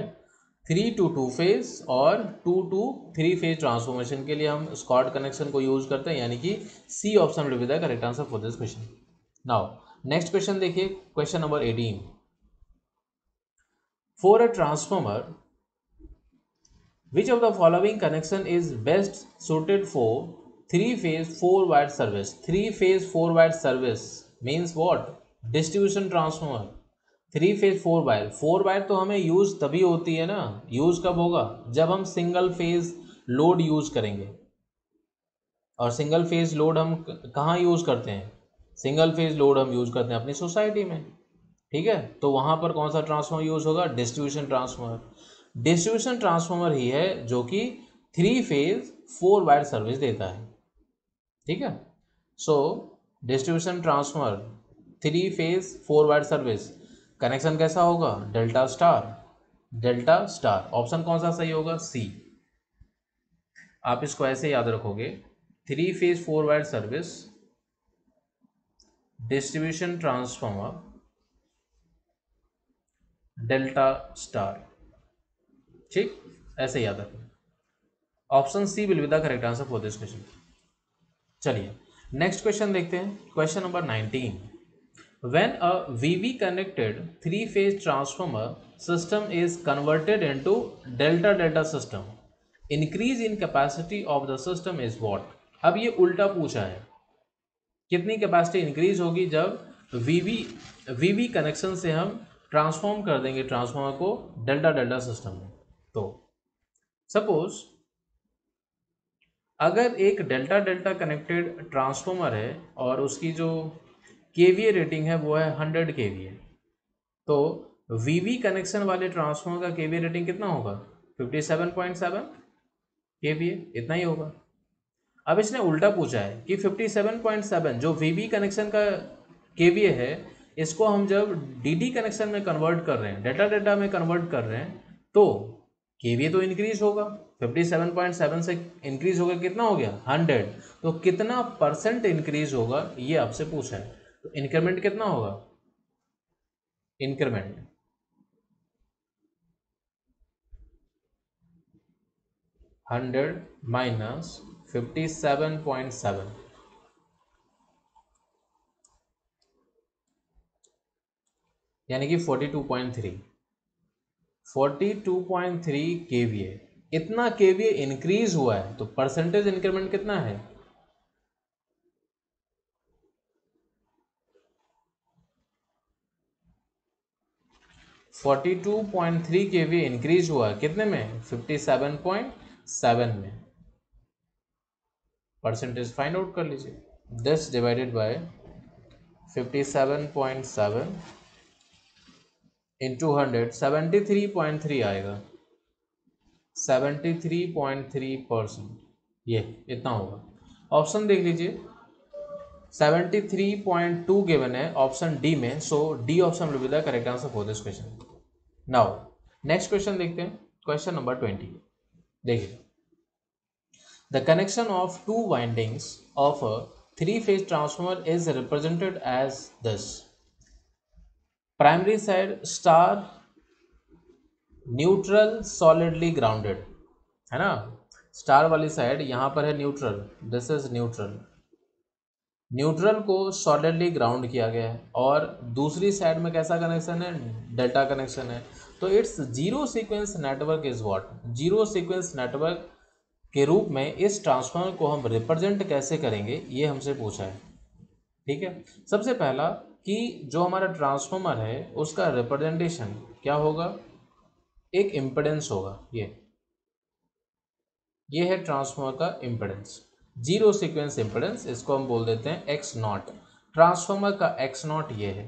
थ्री टू टू फ़ेज़ और two to three phase transformation के लिए हम स्कॉट कनेक्शन को यूज़ करते हैं, यानी कि C option will be the correct answer for this question now next question देखिए question number eighteen for a transformer which of the following connection is best suited for three phase four wire service three phase four wire service means what distribution transformer three phase four wire four wire तो हमें यूज़ तभी होती है ना? यूज़ कब होगा? जब हम सिंगल फ़ेज़ लोड यूज़ करेंगे। और सिंगल फ़ेज़ लोड हम कहाँ यूज़ करते हैं? सिंगल फ़ेज़ लोड हम यूज़ करते हैं अपनी सोसाइटी में। ठीक है? तो वहाँ पर कौन सा ट्रांसफॉर्मर यूज़ होगा? डिस्ट्रीब्यूशन ट्रांसफॉर्मर डिस्ट्रीब्यूशन ट्रांसफॉर्मर ही है जो कि three phase four wire service देता है। ठीक है? So distribution transformer three phase four wire service connection कैसा होगा? Delta star delta star option कौन सा सही होगा? सी आप इसको ऐसे याद रखोगे। Three phase four wire service distribution transformer delta star ठीक? ऐसे याद रखें। Option C will be the correct answer for this question चलिए नेक्स्ट क्वेश्चन देखते हैं। Question number nineteen when a V V connected three phase transformer system is converted into delta delta system increase in capacity of the system is what अब ये उल्टा पूछा है। कितनी कैपेसिटी इंक्रीज होगी जब V V V V connection से हम ट्रांसफॉर्म कर देंगे ट्रांसफॉर्मर को डेल्टा डेल्टा सिस्टम में? तो सपोज़ अगर एक डेल्टा डेल्टा कनेक्टेड ट्रांसफॉर्मर है और उसकी जो के रेटिंग है वो है हंड्रेड के तो वी कनेक्शन वाले ट्रांसफॉर्मर का के रेटिंग कितना होगा? फिफ्टी सेवन पॉइंट सेवन के इतना ही होगा। अब इसने उल्टा पूछा है कि 57.7 जो वी कनेक्शन का के है, इसको हम जब डी कनेक्शन में कन्वर्ट कर रहे हैं डेटा डेटा में कन्वर्ट कर रहे हैं तो के तो इंक्रीज होगा। 57.7 से इंक्रीज होगा कितना हो गया? 100 तो कितना परसेंट इंक्रीज होगा? ये आपसे पूछा है। तो इंक्रीमेंट कितना होगा? Increment hundred minus fifty seven point seven यानी कि forty two point three forty two point three K V इतना के वी इंक्रीज हुआ है तो परसेंटेज इंक्रीमेंट कितना है? Forty two point three K V increase हुआ है, कितने में? फिफ्टी सेवन पॉइंट सेवन में। परसेंटेज फाइंड आउट कर लीजिए। दस divided by fifty seven point seven into hundred seventy three point three आएगा। Seventy three point three percent. ये, इतना होगा। ऑप्शन देख लीजिए। Seventy three point two given है, ऑप्शन डी में so D option will be the correct answer for this question now next question देखते हैं। क्वेश्चन नंबर ट्वेंटी देखिए। The connection of two windings of a three-phase transformer is represented as this. Primary side, star neutral solidly grounded, है ना? स्टार वाली साइड यहाँ पर है neutral this is neutral. Neutral को सॉलिडली ग्राउंड किया गया है और दूसरी साइड में कैसा कनेक्शन है? डेल्टा कनेक्शन है। तो it's zero sequence network is what zero sequence network के रूप में इस ट्रांसफार्मर को हम रिप्रेजेंट कैसे करेंगे, ये हमसे पूछा है। ठीक है? सबसे पहला कि जो हमारा ट्रांसफार्मर है, उसका रिप्रेजेंटेशन क्या होगा? एक इम्पिडेंस होगा, ये। ये है ट्रांसफॉर्मर का इम्पिडेंस ज़ीरो सीक्वेंस इम्पिडेंस इसको हम बोल देते हैं एक्स नॉट ट्रांसफॉर्मर का एक्स नॉट ये है।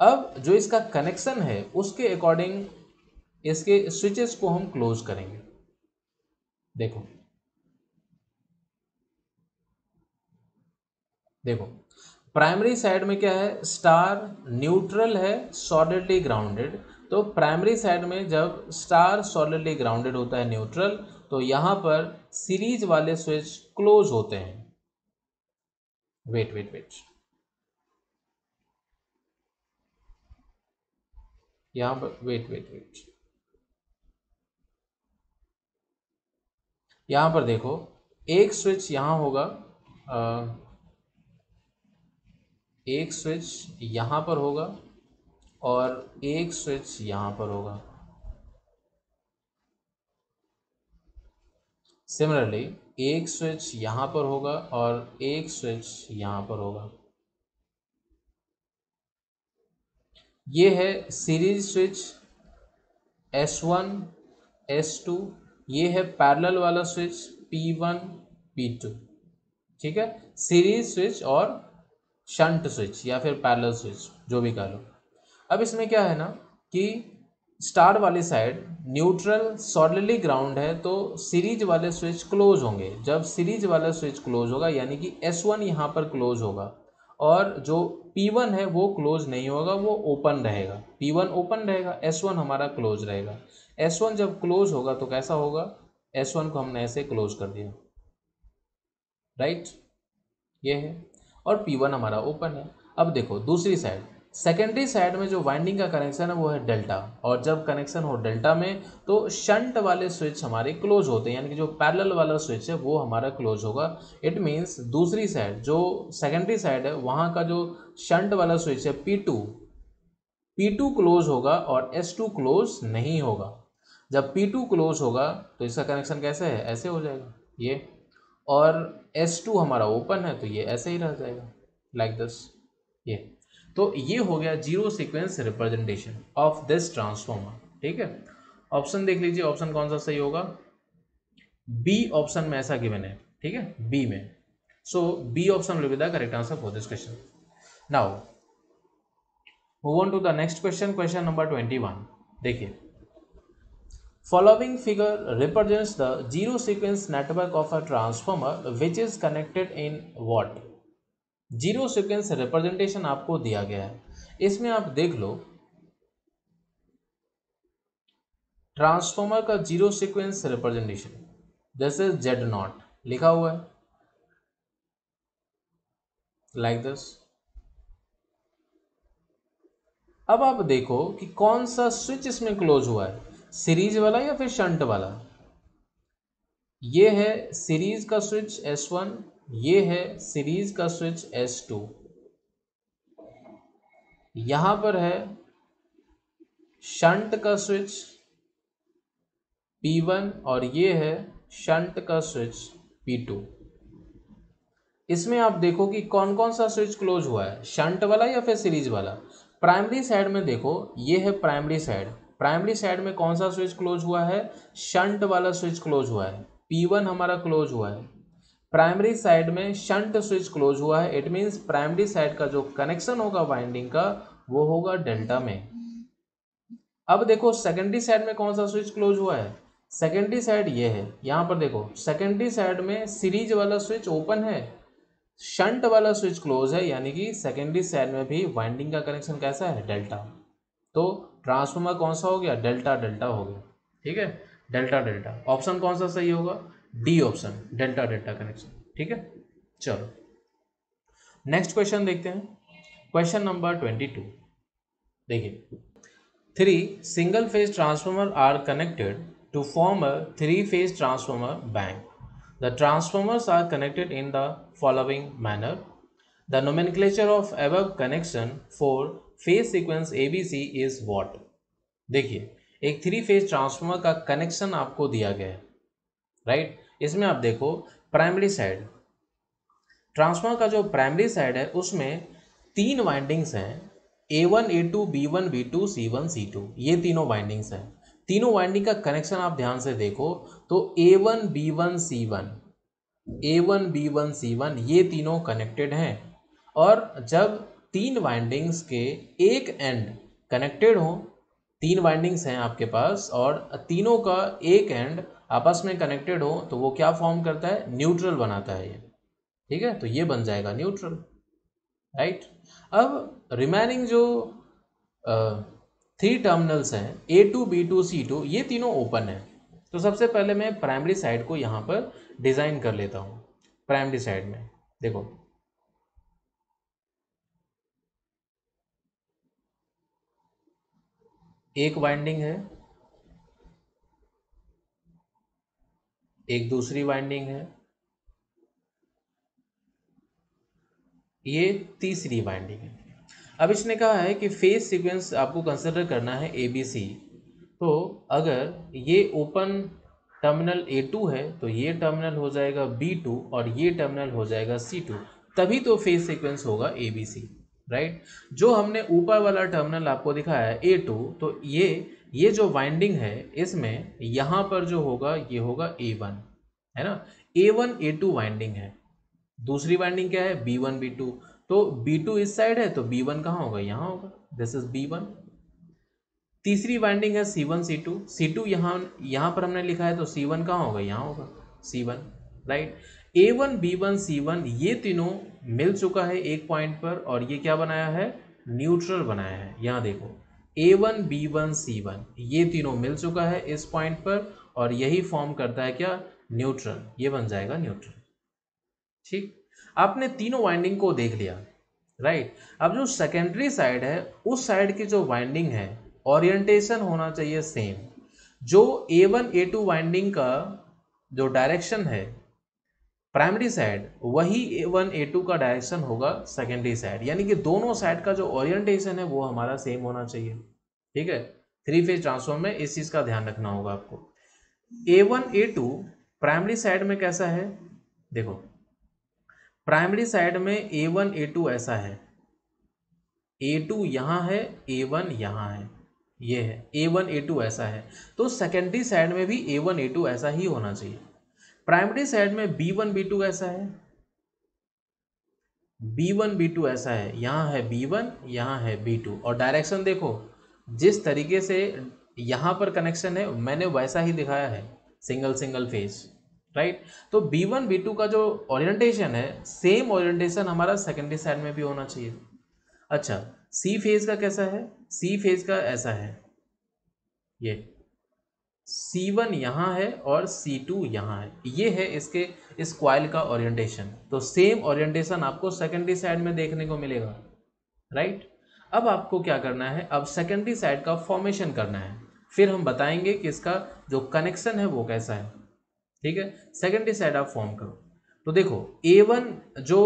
अब जो इसका कनेक्शन है, उसके अकॉर्डिंग इसके स्विचेस को हम क्लोज करेंगे। देखो। देखो। प्राइमरी साइड में क्या है? स्टार न्यूट्रल है सॉलिडली ग्राउंडेड तो प्राइमरी साइड में जब स्टार सॉलिडली ग्राउंडेड होता है न्यूट्रल तो यहाँ पर सीरीज़ वाले स्विच क्लोज होते हैं। वेट वेट वेट यहाँ पर वेट वेट वेट यहाँ पर देखो, एक स्विच यहाँ होगा एक स्विच यहाँ पर होगा और एक स्विच यहाँ पर होगा। सिमिलरली एक स्विच यहाँ पर होगा और एक स्विच यहाँ पर होगा। ये है सीरीज़ स्विच S1 S2 ये है पैरेलल वाला स्विच P1 P2 ठीक है? सीरीज़ स्विच और शंट स्विच या फिर पैरेलल स्विच, जो भी कह लो। अब इसमें क्या है ना कि स्टार वाली साइड न्यूट्रल सॉलिडली ग्राउंड है तो सीरीज़ वाले स्विच क्लोज होंगे। जब सीरीज़ वाला स्विच क्लोज होगा, यानी कि एस वन यहाँ पर क्लोज होगा, और जो P1 है वो क्लोज नहीं होगा, वो ओपन रहेगा। P1 ओपन रहेगा S1 हमारा क्लोज रहेगा। S1 जब क्लोज होगा तो कैसा होगा? S1 को हमने ऐसे क्लोज कर दिया। राइट? ये है। और P1 हमारा ओपन है। अब देखो, दूसरी साइड। सेकेंडरी साइड में जो वाइंडिंग का कनेक्शन है, वो है डेल्टा और जब कनेक्शन हो डेल्टा में तो शंट वाले स्विच हमारे क्लोज होते हैं. यानी कि जो पैरेलल वाला स्विच है, वो हमारा क्लोज होगा. इट मीन्स दूसरी साइड जो सेकेंडरी साइड है, वहाँ का जो शंट वाला स्विच है P two P two close होगा और एस टू क्लोज नहीं होगा. जब पी टू क्लोज होगा तो इसका कनेक्शन कैसे है? ऐसे हो जाएगा. ये. और एस टू हमारा ओपन है तो ये ऐसे ही रह जाएगा. लाइक like दिस ये. तो ये हो गया zero sequence representation of this transformer, ठीक है? ऑप्शन देख लीजिए, ऑप्शन कौन सा सही होगा? बी ऑप्शन में ऐसा गिवन है, ठीक है? बी में। So B option will be the correct answer for this question now move on to the next question question number twenty one देखिए। Following figure represents the zero sequence network of a transformer which is connected in what zero sequence representation आपको दिया गया है। इसमें आप देख लो। ट्रांसफॉर्मर का ज़ीरो सीक्वेंस रिप्रेजेंटेशन, जैसे जेड नॉट लिखा हुआ है। लाइक दिस अब आप देखो कि कौन सा स्विच इसमें क्लोज हुआ है, सीरीज़ वाला या फिर शंट वाला? ये है सीरीज़ का स्विच S1 ये है सीरीज़ का स्विच S2 यहाँ पर है शंट का स्विच P1 और ये है शंट का स्विच P2 इसमें आप देखो कि कौन कौन सा स्विच क्लोज हुआ है, शंट वाला या फिर सीरीज़ वाला? प्राइमरी साइड में देखो, ये है प्राइमरी साइड। प्राइमरी साइड में कौन सा स्विच क्लोज हुआ है? शंट वाला स्विच क्लोज हुआ है। P1 हमारा क्लोज हुआ है। प्राइमरी साइड में शंट स्विच क्लोज हुआ है। इट मीन्स प्राइमरी साइड का जो कनेक्शन होगा वाइंडिंग का, वो होगा डेल्टा में। अब देखो सेकेंडरी साइड में कौन सा स्विच क्लोज हुआ है? सेकेंडरी साइड ये है। यहाँ पर देखो सेकेंडरी साइड में सीरीज़ वाला स्विच ओपन है। शंट वाला स्विच क्लोज है, यानी कि सेकेंडरी साइड में भी वाइंडिंग का कनेक्शन कैसा है? डेल्टा तो ट्रांसफॉर्मर कौन सा हो गया? डेल्टा डेल्टा हो गया। ठीक है? डेल्टा डेल्टा ऑप्शन कौन सा सही होगा? D option delta delta connection ठीक है? चलो। नेक्स्ट क्वेश्चन देखते हैं। क्वेश्चन नंबर ट्वेंटी टू देखिए। Three single phase transformer are connected to form a three phase transformer bank the transformers are connected in the following manner the nomenclature of above connection for phase sequence A B C is what देखिए, एक थ्री फ़ेज़ ट्रांसफॉर्मर का कनेक्शन आपको दिया गया है। राइट? इसमें आप देखो, प्राइमरी साइड। ट्रांसफार्मर का जो प्राइमरी साइड है, उसमें तीन वाइंडिंग्स हैं। A one A two B one B two C one C two ये तीनों वाइंडिंग्स हैं। तीनों वाइंडिंग का कनेक्शन आप ध्यान से देखो तो A one B one C one A one B one C one ये तीनों कनेक्टेड हैं। और जब तीन वाइंडिंग्स के एक एंड कनेक्टेड हो, तीन वाइंडिंग्स हैं आपके पास, और तीनों का एक एंड आपस में कनेक्टेड हो तो वो क्या फॉर्म करता है? न्यूट्रल बनाता है ये। ठीक है? तो ये बन जाएगा न्यूट्रल राइट अब रिमेनिंग जो थ्री टर्मिनल्स हैं A two B two C two ये तीनों ओपन है। तो सबसे पहले मैं प्राइमरी साइड को यहाँ पर डिज़ाइन कर लेता हूँ प्राइमरी साइड में। देखो। एक वाइंडिंग है एक दूसरी वाइंडिंग है। ये तीसरी वाइंडिंग है। अब इसने कहा है कि फेस सीक्वेंस आपको कंसिडर करना है ए बी सी तो अगर ये ओपन टर्मिनल ए टू है तो ये टर्मिनल हो जाएगा बी टू और ये टर्मिनल हो जाएगा सी टू तभी तो फ़ेज़ सीक्वेंस होगा ए बी सी राइट जो हमने ऊपर वाला टर्मिनल आपको दिखाया है ए टू तो ये ये जो वाइंडिंग है, इसमें यहाँ पर जो होगा, ये होगा ए वन है ना? A one A two winding है। दूसरी वाइंडिंग क्या है? बी वन बी टू तो बी टू इस साइड है तो बी वन कहाँ होगा? यहाँ होगा। दिस इज़ बी वन तीसरी वाइंडिंग है C one C two C two यहाँ यहाँ पर हमने लिखा है तो सी वन कहाँ होगा? यहाँ होगा। C one right A one B one C one ये तीनों मिल चुका है एक पॉइंट पर, और ये क्या बनाया है? न्यूट्रल बनाया है। यहाँ देखो। A one B one C one ये तीनों मिल चुका है इस पॉइंट पर और यही फॉर्म करता है क्या? न्यूट्रल ये बन जाएगा न्यूट्रल ठीक? आपने तीनों वाइंडिंग को देख लिया राइट अब जो सेकेंडरी साइड है, उस साइड की जो वाइंडिंग है ओरिएंटेशन होना चाहिए सेम जो A one A two winding का जो डायरेक्शन है प्राइमरी साइड वही ए वन ए टू का डायरेक्शन होगा सेकेंडरी साइड यानी कि दोनों साइड का जो ओरिएंटेशन है, वो हमारा सेम होना चाहिए. ठीक है? थ्री फ़ेज़ ट्रांसफॉर्म में इस चीज़ का ध्यान रखना होगा आपको। A one A two primary side में कैसा है? देखो प्राइमरी साइड में ए वन ए टू ऐसा है। ए टू यहाँ है ए वन यहाँ है। ये है ए वन ए टू ऐसा है। तो सेकेंडरी साइड में भी ए वन ए टू ऐसा ही होना चाहिए। प्राइमरी साइड में बी वन बी टू ऐसा है। बी वन बी टू ऐसा है। यहाँ है बी वन यहाँ है बी टू और डायरेक्शन देखो जिस तरीके से यहाँ पर कनेक्शन है, मैंने वैसा ही दिखाया है सिंगल सिंगल फ़ेज़ राइट तो बी वन बी टू का जो ओरिएंटेशन है सेम ओरिएंटेशन हमारा सेकेंडरी साइड में भी होना चाहिए। अच्छा सी फ़ेज़ का कैसा है? सी फ़ेज़ का ऐसा है। ये सी वन यहाँ है और सी टू यहाँ है। ये है इसके, इस क्वाइल का ओरिएंटेशन तो सेम ओरिएंटेशन आपको सेकेंडरी साइड में देखने को मिलेगा राइट अब आपको क्या करना है? अब सेकेंडरी साइड का फॉर्मेशन करना है। फिर हम बताएँगे कि इसका जो कनेक्शन है वो कैसा है। ठीक है? सेकेंडरी साइड आप फॉर्म करो। तो देखो ए वन जो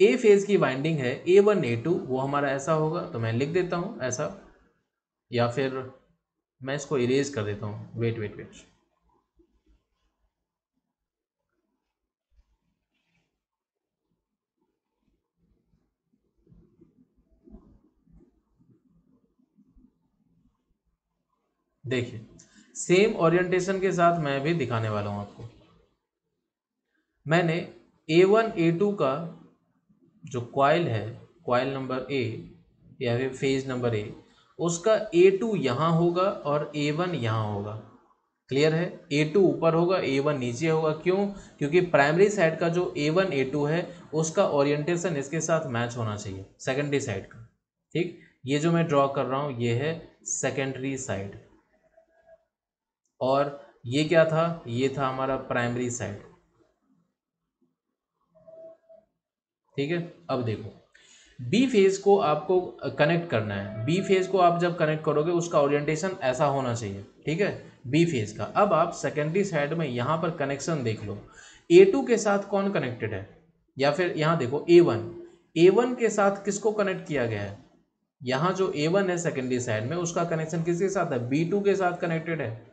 ए फ़ेज़ की वाइंडिंग है ए वन ए टू वो हमारा ऐसा होगा। तो मैं लिख देता हूँ ऐसा। या फिर मैं इसको इरेज कर देता हूँ। वेट वेट वेट देखिए सेम ओरिएंटेशन के साथ मैं भी दिखाने वाला हूँ आपको। मैंने ए वन ए टू का जो क्वाइल है क्वाइल नंबर ए या फिर फ़ेज़ नंबर ए उसका ए टू यहाँ होगा और ए वन यहाँ होगा। क्लियर है? ए टू ऊपर होगा ए वन नीचे होगा। क्यों? क्योंकि प्राइमरी साइड का जो ए वन ए टू है, उसका ओरिएंटेशन इसके साथ मैच होना चाहिए सेकेंडरी साइड का। ठीक? ये जो मैं ड्रॉ कर रहा हूँ, ये है सेकेंडरी साइड और ये क्या था? ये था हमारा प्राइमरी साइड ठीक है? अब देखो। बी फ़ेज़ को आपको कनेक्ट करना है। बी फ़ेज़ को आप जब कनेक्ट करोगे, उसका ओरिएंटेशन ऐसा होना चाहिए। ठीक है? बी फ़ेज़ का। अब आप सेकेंडरी साइड में यहाँ पर कनेक्शन देख लो। ए टू के साथ कौन कनेक्टेड है? या फिर यहाँ देखो ए वन ए वन के साथ किसको कनेक्ट किया गया है? यहाँ जो ए वन है सेकेंडरी साइड में, उसका कनेक्शन किसके साथ है? बी टू के साथ कनेक्टेड है।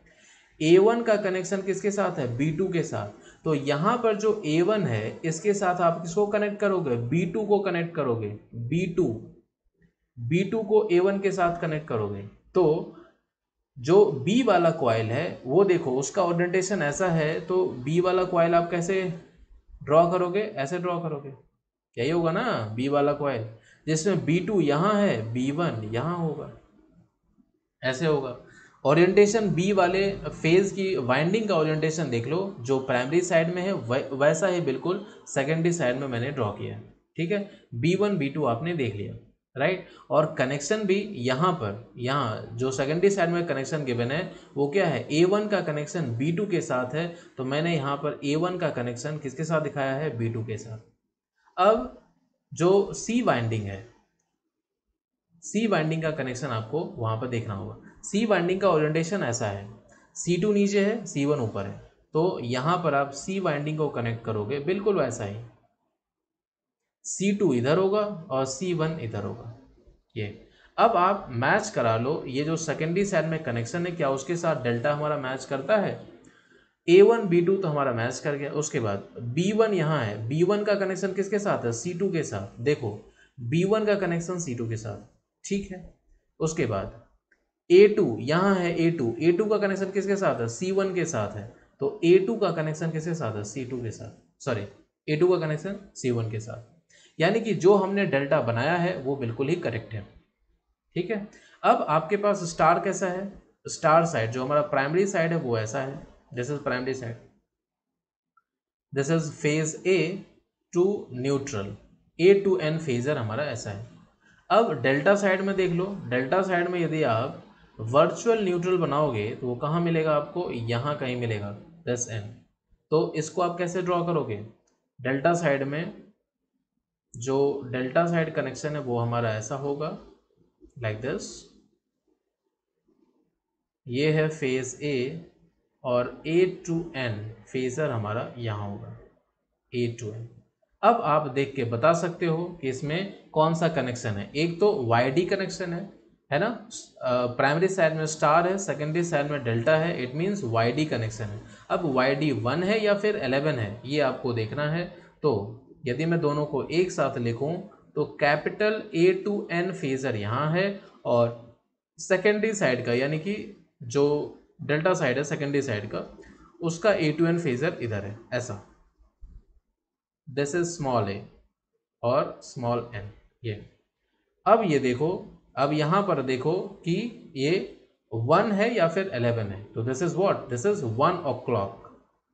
ए वन का कनेक्शन किसके साथ है? बी टू के साथ। तो यहाँ पर जो ए वन है, इसके साथ आप किसको कनेक्ट करोगे? बी टू को कनेक्ट करोगे। बी टू बी टू को ए वन के साथ कनेक्ट करोगे। तो जो बी वाला क्वाइल है, वो देखो, उसका ओरिएंटेशन ऐसा है तो बी वाला क्वाइल आप कैसे ड्रॉ करोगे? ऐसे ड्रॉ करोगे। यही होगा ना? बी वाला क्वाइल जिसमें बी टू यहाँ है बी वन यहाँ होगा। ऐसे होगा। ओरिएंटेशन बी वाले फ़ेज़ की वाइंडिंग का ओरिएंटेशन देख लो, जो प्राइमरी साइड में है वैसा ही बिल्कुल सेकेंडरी साइड में मैंने ड्रॉ किया ठीक है? बी वन बी टू आपने देख लिया राइट और कनेक्शन भी यहाँ पर, यहाँ, जो सेकेंडरी साइड में कनेक्शन गिवन है, वो क्या है? ए वन का कनेक्शन बी टू के साथ है तो मैंने यहाँ पर ए वन का कनेक्शन किसके साथ दिखाया है? बी टू के साथ। अब जो सी वाइंडिंग है सी वाइंडिंग का कनेक्शन आपको वहाँ पर देखना होगा। सी वाइंडिंग का ओरिएंटेशन ऐसा है। सी टू नीचे है सी वन ऊपर है। तो यहाँ पर आप सी वाइंडिंग को कनेक्ट करोगे, बिल्कुल वैसा ही। सी टू इधर होगा और सी वन इधर होगा। ये। अब आप मैच करा लो, ये जो सेकेंडरी साइड में कनेक्शन है, क्या उसके साथ डेल्टा हमारा मैच करता है? ए वन बी टू तो हमारा मैच कर गया। उसके बाद बी वन यहाँ है। बी वन का कनेक्शन किसके साथ है? सी टू के साथ। देखो बी वन का कनेक्शन सी टू के साथ। ठीक है? उसके बाद ए टू यहाँ है ए टू ए टू का कनेक्शन किसके साथ है? सी वन के साथ है. तो ए टू का कनेक्शन किसके साथ है? सी टू के साथ. सॉरी ए टू का कनेक्शन सी वन के साथ. यानी कि जो हमने डेल्टा बनाया है, वो बिल्कुल ही करेक्ट है. ठीक है? अब आपके पास स्टार कैसा है? स्टार साइड जो हमारा प्राइमरी साइड है, वो ऐसा है. This is primary side this is phase A two neutral A two N phasor हमारा ऐसा है. अब डेल्टा साइड में देख लो. डेल्टा साइड में यदि आप वर्चुअल न्यूट्रल बनाओगे तो वो कहाँ मिलेगा आपको? यहाँ कहीं मिलेगा दस एन। तो इसको आप कैसे ड्रॉ करोगे? डेल्टा साइड में जो डेल्टा साइड कनेक्शन है वो हमारा ऐसा होगा लाइक like दिस ये है फ़ेज़ ए और ए टू एन फेजर हमारा यहाँ होगा ए टू एन अब आप देख के बता सकते हो कि इसमें कौन सा कनेक्शन है। एक तो वाई डी कनेक्शन है है ना? प्राइमरी साइड में स्टार है सेकेंडरी साइड में डेल्टा है it means Y D connection है। अब वाई डी वन है या फिर एलेवन है, ये आपको देखना है। तो यदि मैं दोनों को एक साथ लिखूं तो capital A two N phasor यहाँ है और सेकेंडरी साइड का, यानी कि जो डेल्टा साइड है सेकेंडरी साइड का, उसका ए टू एन फेजर इधर है, ऐसा। दिस इज़ स्मॉल ए और स्मॉल एन ये। अब ये देखो अब यहाँ पर देखो कि ये वन है या फिर एलेवन है। तो this is what this is one o'clock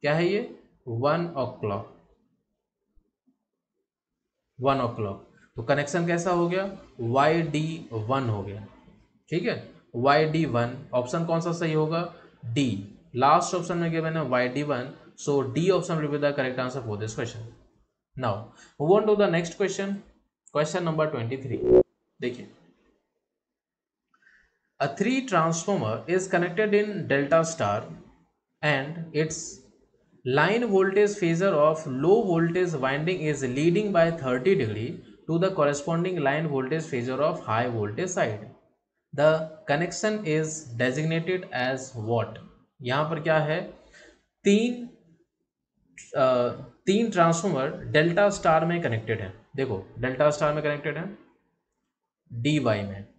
क्या है ये? One o'clock one o'clock तो कनेक्शन कैसा हो गया? वाई डी वन हो गया। ठीक है? वाई डी वन ऑप्शन कौन सा सही होगा? डी लास्ट ऑप्शन में गिवन है Y D one so D option will be the correct answer for this question now move on to the next question question number twenty three देखिए। A three transformer is connected in delta star and its line voltage phasor of low voltage winding is leading by 30 degree to the corresponding line voltage phasor of high voltage side the connection is designated as what यहाँ पर क्या है तीन आ, तीन ट्रांसफॉर्मर डेल्टा स्टार में कनेक्टेड है देखो डेल्टा स्टार में कनेक्टेड है डी में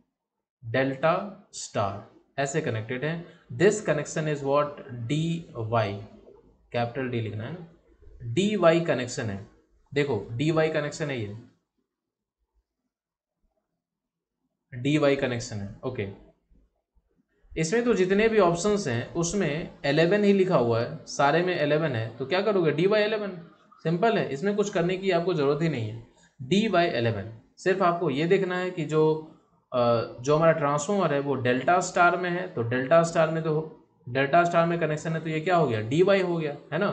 डेल्टा स्टार, ऐसे कनेक्टेड है। This connection is what D Y capital D लिखना है डी वाई कनेक्शन है। देखो डी वाई कनेक्शन है ये। डी वाई कनेक्शन है ओके इसमें तो जितने भी ऑप्शंस हैं, उसमें 11 ही लिखा हुआ है। सारे में 11 है तो क्या करोगे? डी वाई एलेवन सिंपल है, इसमें कुछ करने की आपको ज़रूरत ही नहीं है। डी वाई एलेवन सिर्फ़ आपको ये देखना है कि जो जो हमारा ट्रांसफॉर्मर है, वो डेल्टा स्टार में है तो डेल्टा स्टार में तो डेल्टा स्टार में कनेक्शन है तो ये क्या हो गया? डी वाई हो गया, है ना?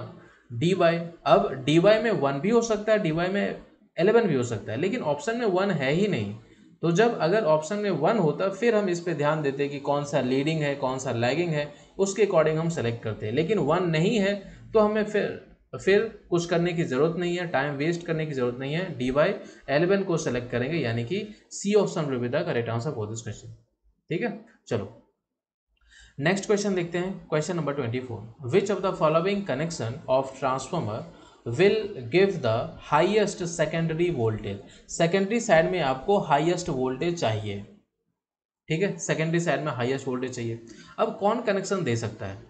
डी वाई अब डी वाई में वन भी हो सकता है डी वाई में एलेवन भी हो सकता है, लेकिन ऑप्शन में वन है ही नहीं। तो जब अगर ऑप्शन में वन होता, फिर हम इस पर ध्यान देते कि कौन सा लीडिंग है, कौन सा लैगिंग है, उसके अकॉर्डिंग हम सेलेक्ट करते हैं। लेकिन वन नहीं है तो हमें फिर फिर कुछ करने की ज़रूरत नहीं है टाइम वेस्ट करने की ज़रूरत नहीं है। डी वाई एलेवन को सेलेक्ट करेंगे, यानी कि C option will be the correct answer this question ठीक है? चलो। नेक्स्ट क्वेश्चन देखते हैं। Question number twenty four which of the following connection of transformer will give the highest secondary voltage secondary side में आपको हाइएस्ट वोल्टेज चाहिए। ठीक है? सेकेंडरी साइड में हाइएस्ट वोल्टेज चाहिए। अब कौन कनेक्शन दे सकता है?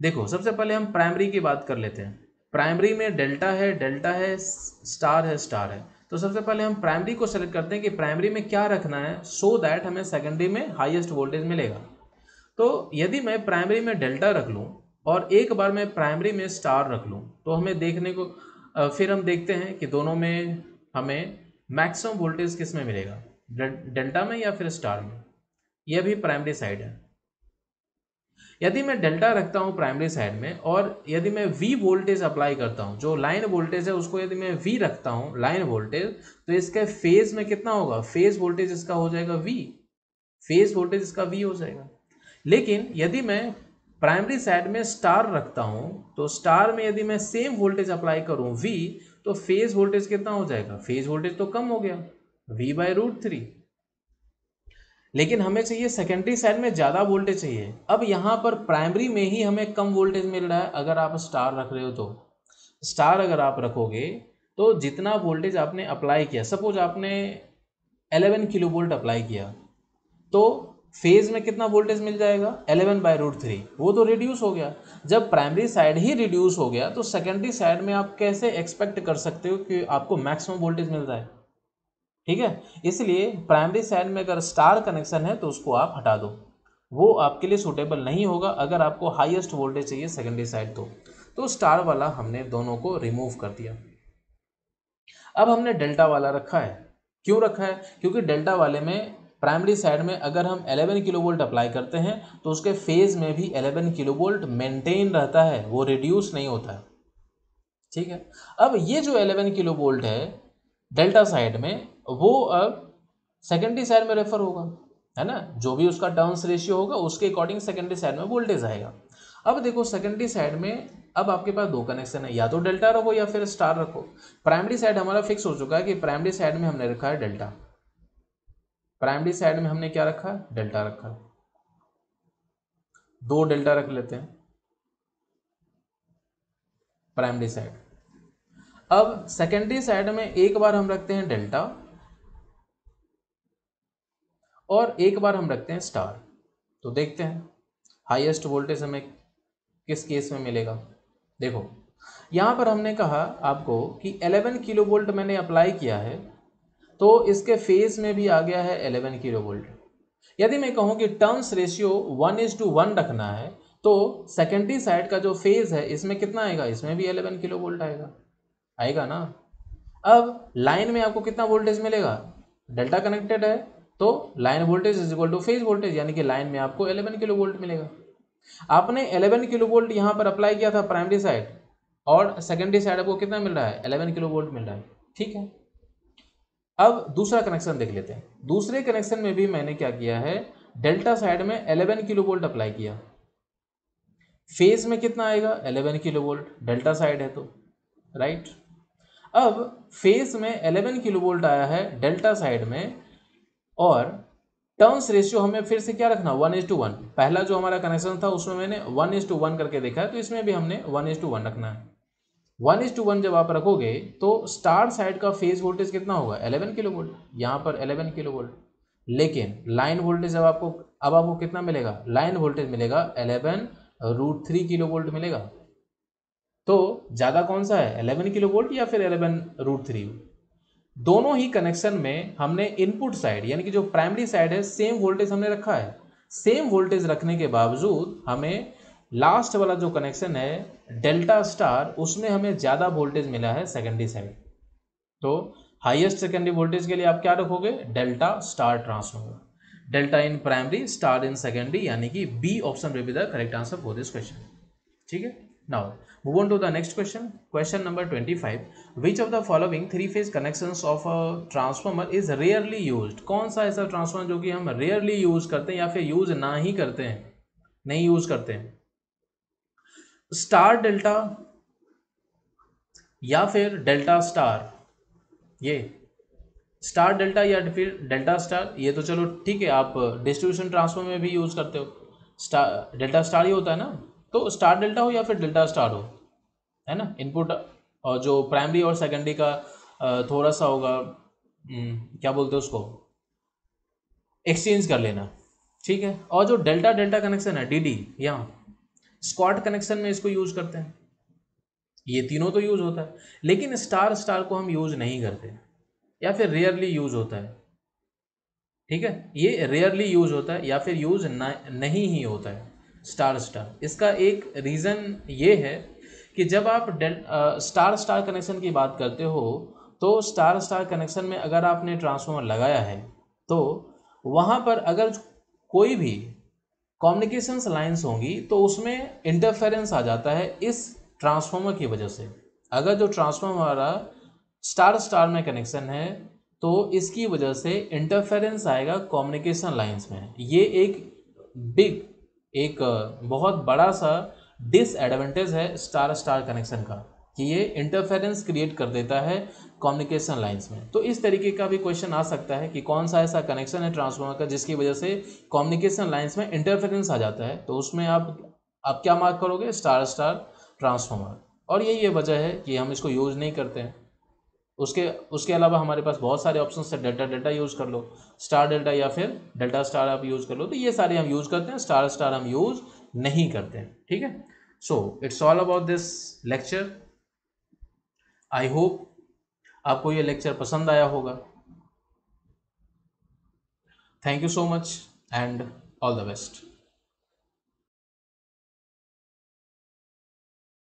देखो, सबसे पहले हम प्राइमरी की बात कर लेते हैं। प्राइमरी में डेल्टा है डेल्टा है स्टार है स्टार है। तो सबसे पहले हम प्राइमरी को सेलेक्ट करते हैं कि प्राइमरी में क्या रखना है सो so दैट हमें सेकेंडरी में हाईएस्ट वोल्टेज मिलेगा। तो यदि मैं प्राइमरी में डेल्टा रख लूँ और एक बार मैं प्राइमरी में स्टार रख लूँ तो हमें देखने को फिर हम देखते हैं कि दोनों में हमें मैक्सिमम वोल्टेज किसमें मिलेगा? डेल्टा में या फिर स्टार में? यह भी प्राइमरी साइड है। यदि मैं डेल्टा रखता हूँ प्राइमरी साइड में और यदि मैं वी वोल्टेज अप्लाई करता हूँ, जो लाइन वोल्टेज है, उसको यदि मैं वी रखता हूँ लाइन वोल्टेज तो इसके फ़ेज़ में कितना होगा? फ़ेज़ वोल्टेज इसका हो जाएगा वी फ़ेज़ वोल्टेज इसका वी हो जाएगा। लेकिन यदि मैं प्राइमरी साइड में स्टार रखता हूँ तो स्टार में यदि मैं सेम वोल्टेज अप्लाई करूँ वी तो फ़ेज़ वोल्टेज कितना हो जाएगा? फ़ेज़ वोल्टेज तो कम हो गया। वी बाई रूट थ्री लेकिन हमें चाहिए सेकेंडरी साइड में ज़्यादा वोल्टेज चाहिए। अब यहाँ पर प्राइमरी में ही हमें कम वोल्टेज मिल रहा है, अगर आप स्टार रख रहे हो तो। स्टार अगर आप रखोगे तो जितना वोल्टेज आपने अप्लाई किया सपोज़ आपने 11 किलो वोल्ट अप्लाई किया तो फ़ेज़ में कितना वोल्टेज मिल जाएगा? 11 बाय रूट थ्री वो तो रिड्यूस हो गया। जब प्राइमरी साइड ही रिड्यूस हो गया तो सेकेंडरी साइड में आप कैसे एक्सपेक्ट कर सकते हो कि आपको मैक्सिमम वोल्टेज मिल जाए ठीक है? इसलिए प्राइमरी साइड में अगर स्टार कनेक्शन है तो उसको आप हटा दो। वो आपके लिए सूटेबल नहीं होगा, अगर आपको हाईएस्ट वोल्टेज चाहिए सेकेंडरी साइड तो तो स्टार वाला हमने दोनों को रिमूव कर दिया। अब हमने डेल्टा वाला रखा है। क्यों रखा है? क्योंकि डेल्टा वाले में प्राइमरी साइड में अगर हम 11 किलो वोल्ट अप्लाई करते हैं तो उसके फ़ेज़ में भी 11 किलो वोल्ट मेंटेन रहता है। वो रिड्यूस नहीं होता है। ठीक है? अब ये जो 11 किलो वोल्ट है डेल्टा साइड में वो अब सेकेंडरी साइड में रेफर होगा, है ना? जो भी उसका टर्न्स रेशियो होगा, उसके अकॉर्डिंग सेकेंडरी साइड में वोल्टेज आएगा। अब देखो सेकेंडरी साइड में अब आपके पास दो कनेक्शन है, या तो डेल्टा रखो या फिर स्टार रखो। प्राइमरी साइड हमारा फिक्स हो चुका है कि प्राइमरी साइड में हमने रखा है डेल्टा प्राइमरी साइड में हमने क्या रखा? डेल्टा रखा। दो डेल्टा रख लेते हैं। प्राइमरी साइड अब सेकेंडरी साइड में एक बार हम रखते हैं डेल्टा और एक बार हम रखते हैं स्टार तो देखते हैं हाईएस्ट वोल्टेज हमें किस केस में मिलेगा? देखो, यहाँ पर हमने कहा आपको कि 11 किलो वोल्ट मैंने अप्लाई किया है तो इसके फ़ेज़ में भी आ गया है 11 किलो वोल्ट यदि मैं कहूँ कि turns ratio one is to one रखना है तो सेकेंडरी साइड का जो फ़ेज़ है, इसमें कितना आएगा? इसमें भी 11 किलो वोल्ट आएगा। आएगा ना? अब लाइन में आपको कितना वोल्टेज मिलेगा? डेल्टा कनेक्टेड है तो line voltage is equal to phase voltage यानी कि लाइन में आपको 11 किलो वोल्ट मिलेगा। आपने 11 किलो वोल्ट यहाँ पर अप्लाई किया था प्राइमरी साइड और सेकेंडरी साइड आपको कितना मिल रहा है? 11 किलो वोल्ट मिल रहा है। ठीक है? अब दूसरा कनेक्शन देख लेते हैं। दूसरे कनेक्शन में भी मैंने क्या किया है? डेल्टा साइड में 11 किलो वोल्ट अप्लाई किया। फ़ेज़ में कितना आएगा? 11 किलो वोल्ट डेल्टा साइड है तो। राइट अब फ़ेज़ में 11 किलो वोल्ट आया है डेल्टा साइड में और टर्न्स रेशियो हमें फिर से क्या रखना? वन इज़ टू वन पहला जो हमारा कनेक्शन था, उसमें मैंने वन इज़ टू वन करके देखा है तो इसमें भी हमने वन इज़ टू वन रखना है। वन इज़ टू वन जब आप रखोगे तो स्टार साइड का फ़ेज़ वोल्टेज कितना होगा? एलेवन किलो वोल्ट यहाँ पर एलेवन किलो वोल्ट लेकिन लाइन वोल्टेज जब आपको, अब आपको कितना मिलेगा? लाइन वोल्टेज मिलेगा eleven root three kilo volt मिलेगा। तो ज़्यादा कौन सा है? एलेवन किलो वोल्ट या फिर एलेवन रूट थ्री दोनों ही कनेक्शन में हमने इनपुट साइड यानी कि जो प्राइमरी साइड है सेम वोल्टेज हमने रखा है। सेम वोल्टेज रखने के बावजूद हमें लास्ट वाला जो कनेक्शन है डेल्टा स्टार उसमें हमें ज़्यादा वोल्टेज मिला है सेकेंडरी साइड तो हाईएस्ट सेकेंडरी वोल्टेज के लिए आप क्या रखोगे? Delta star transformer delta in primary star in secondary यानी कि B option will be the correct answer for this question ठीक है? Now Move on to the next question. Question number 25. Which of the following three phase connections of a transformer is rarely used? कौन सा ऐसा ट्रांसफॉर्मर जो कि हम rarely use करते हैं या फिर use ना ही करते हैं नहीं use करते हैं स्टार डेल्टा या फिर डेल्टा स्टार ये स्टार डेल्टा या फिर डेल्टा स्टार ये तो चलो ठीक है आप डिस्ट्रीब्यूशन ट्रांसफॉर्मर में भी यूज़ करते हो स्टार डेल्टा स्टार ही होता है ना तो स्टार डेल्टा हो या फिर डेल्टा स्टार हो है ना? इनपुट और जो प्राइमरी और सेकेंडरी का थोड़ा सा होगा हम्म, क्या बोलते हैं उसको? एक्सचेंज कर लेना ठीक है? और जो डेल्टा डेल्टा कनेक्शन है डी डी यहाँ स्क्वाड कनेक्शन में इसको यूज़ करते हैं। ये तीनों तो यूज़ होता है लेकिन स्टार स्टार को हम यूज़ नहीं करते या फिर रेयरली यूज़ होता है ठीक है? ये रेयरली यूज़ होता है या फिर यूज़ नहीं ही होता है। Star star. इसका एक रीज़न ये है कि जब आप स्टार स्टार कनेक्शन की बात करते हो तो स्टार स्टार कनेक्शन में अगर आपने ट्रांसफार्मर लगाया है तो वहाँ पर अगर कोई भी कम्युनिकेशंस लाइंस होंगी तो उसमें इंटरफेरेंस आ जाता है इस ट्रांसफार्मर की वजह से। अगर जो ट्रांसफार्मर हमारा स्टार स्टार में कनेक्शन है तो इसकी वजह से इंटरफेरेंस आएगा कम्युनिकेशन लाइंस में। ये एक बिग एक बहुत बड़ा सा डिसएडवांटेज है स्टार स्टार कनेक्शन का, कि ये इंटरफेरेंस क्रिएट कर देता है कम्युनिकेशन लाइंस में। तो इस तरीके का भी क्वेश्चन आ सकता है कि कौन सा ऐसा कनेक्शन है ट्रांसफार्मर का जिसकी वजह से कम्युनिकेशन लाइंस में इंटरफेरेंस आ जाता है। तो उसमें आप आप क्या मार्क करोगे? स्टार स्टार ट्रांसफार्मर और यही ये वजह है कि हम इसको यूज़ नहीं करते हैं। उसके उसके अलावा हमारे पास बहुत सारे ऑप्शन है। डेल्टा डेल्टा यूज़ कर लो। स्टार डेल्टा या फिर डेल्टा स्टार आप यूज़ कर लो। तो ये सारे हम यूज़ करते हैं। स्टार स्टार हम यूज़ नहीं करते हैं। ठीक है? So it's all about this lecture I hope आपको ये लेक्चर पसंद आया होगा। Thank you so much and all the best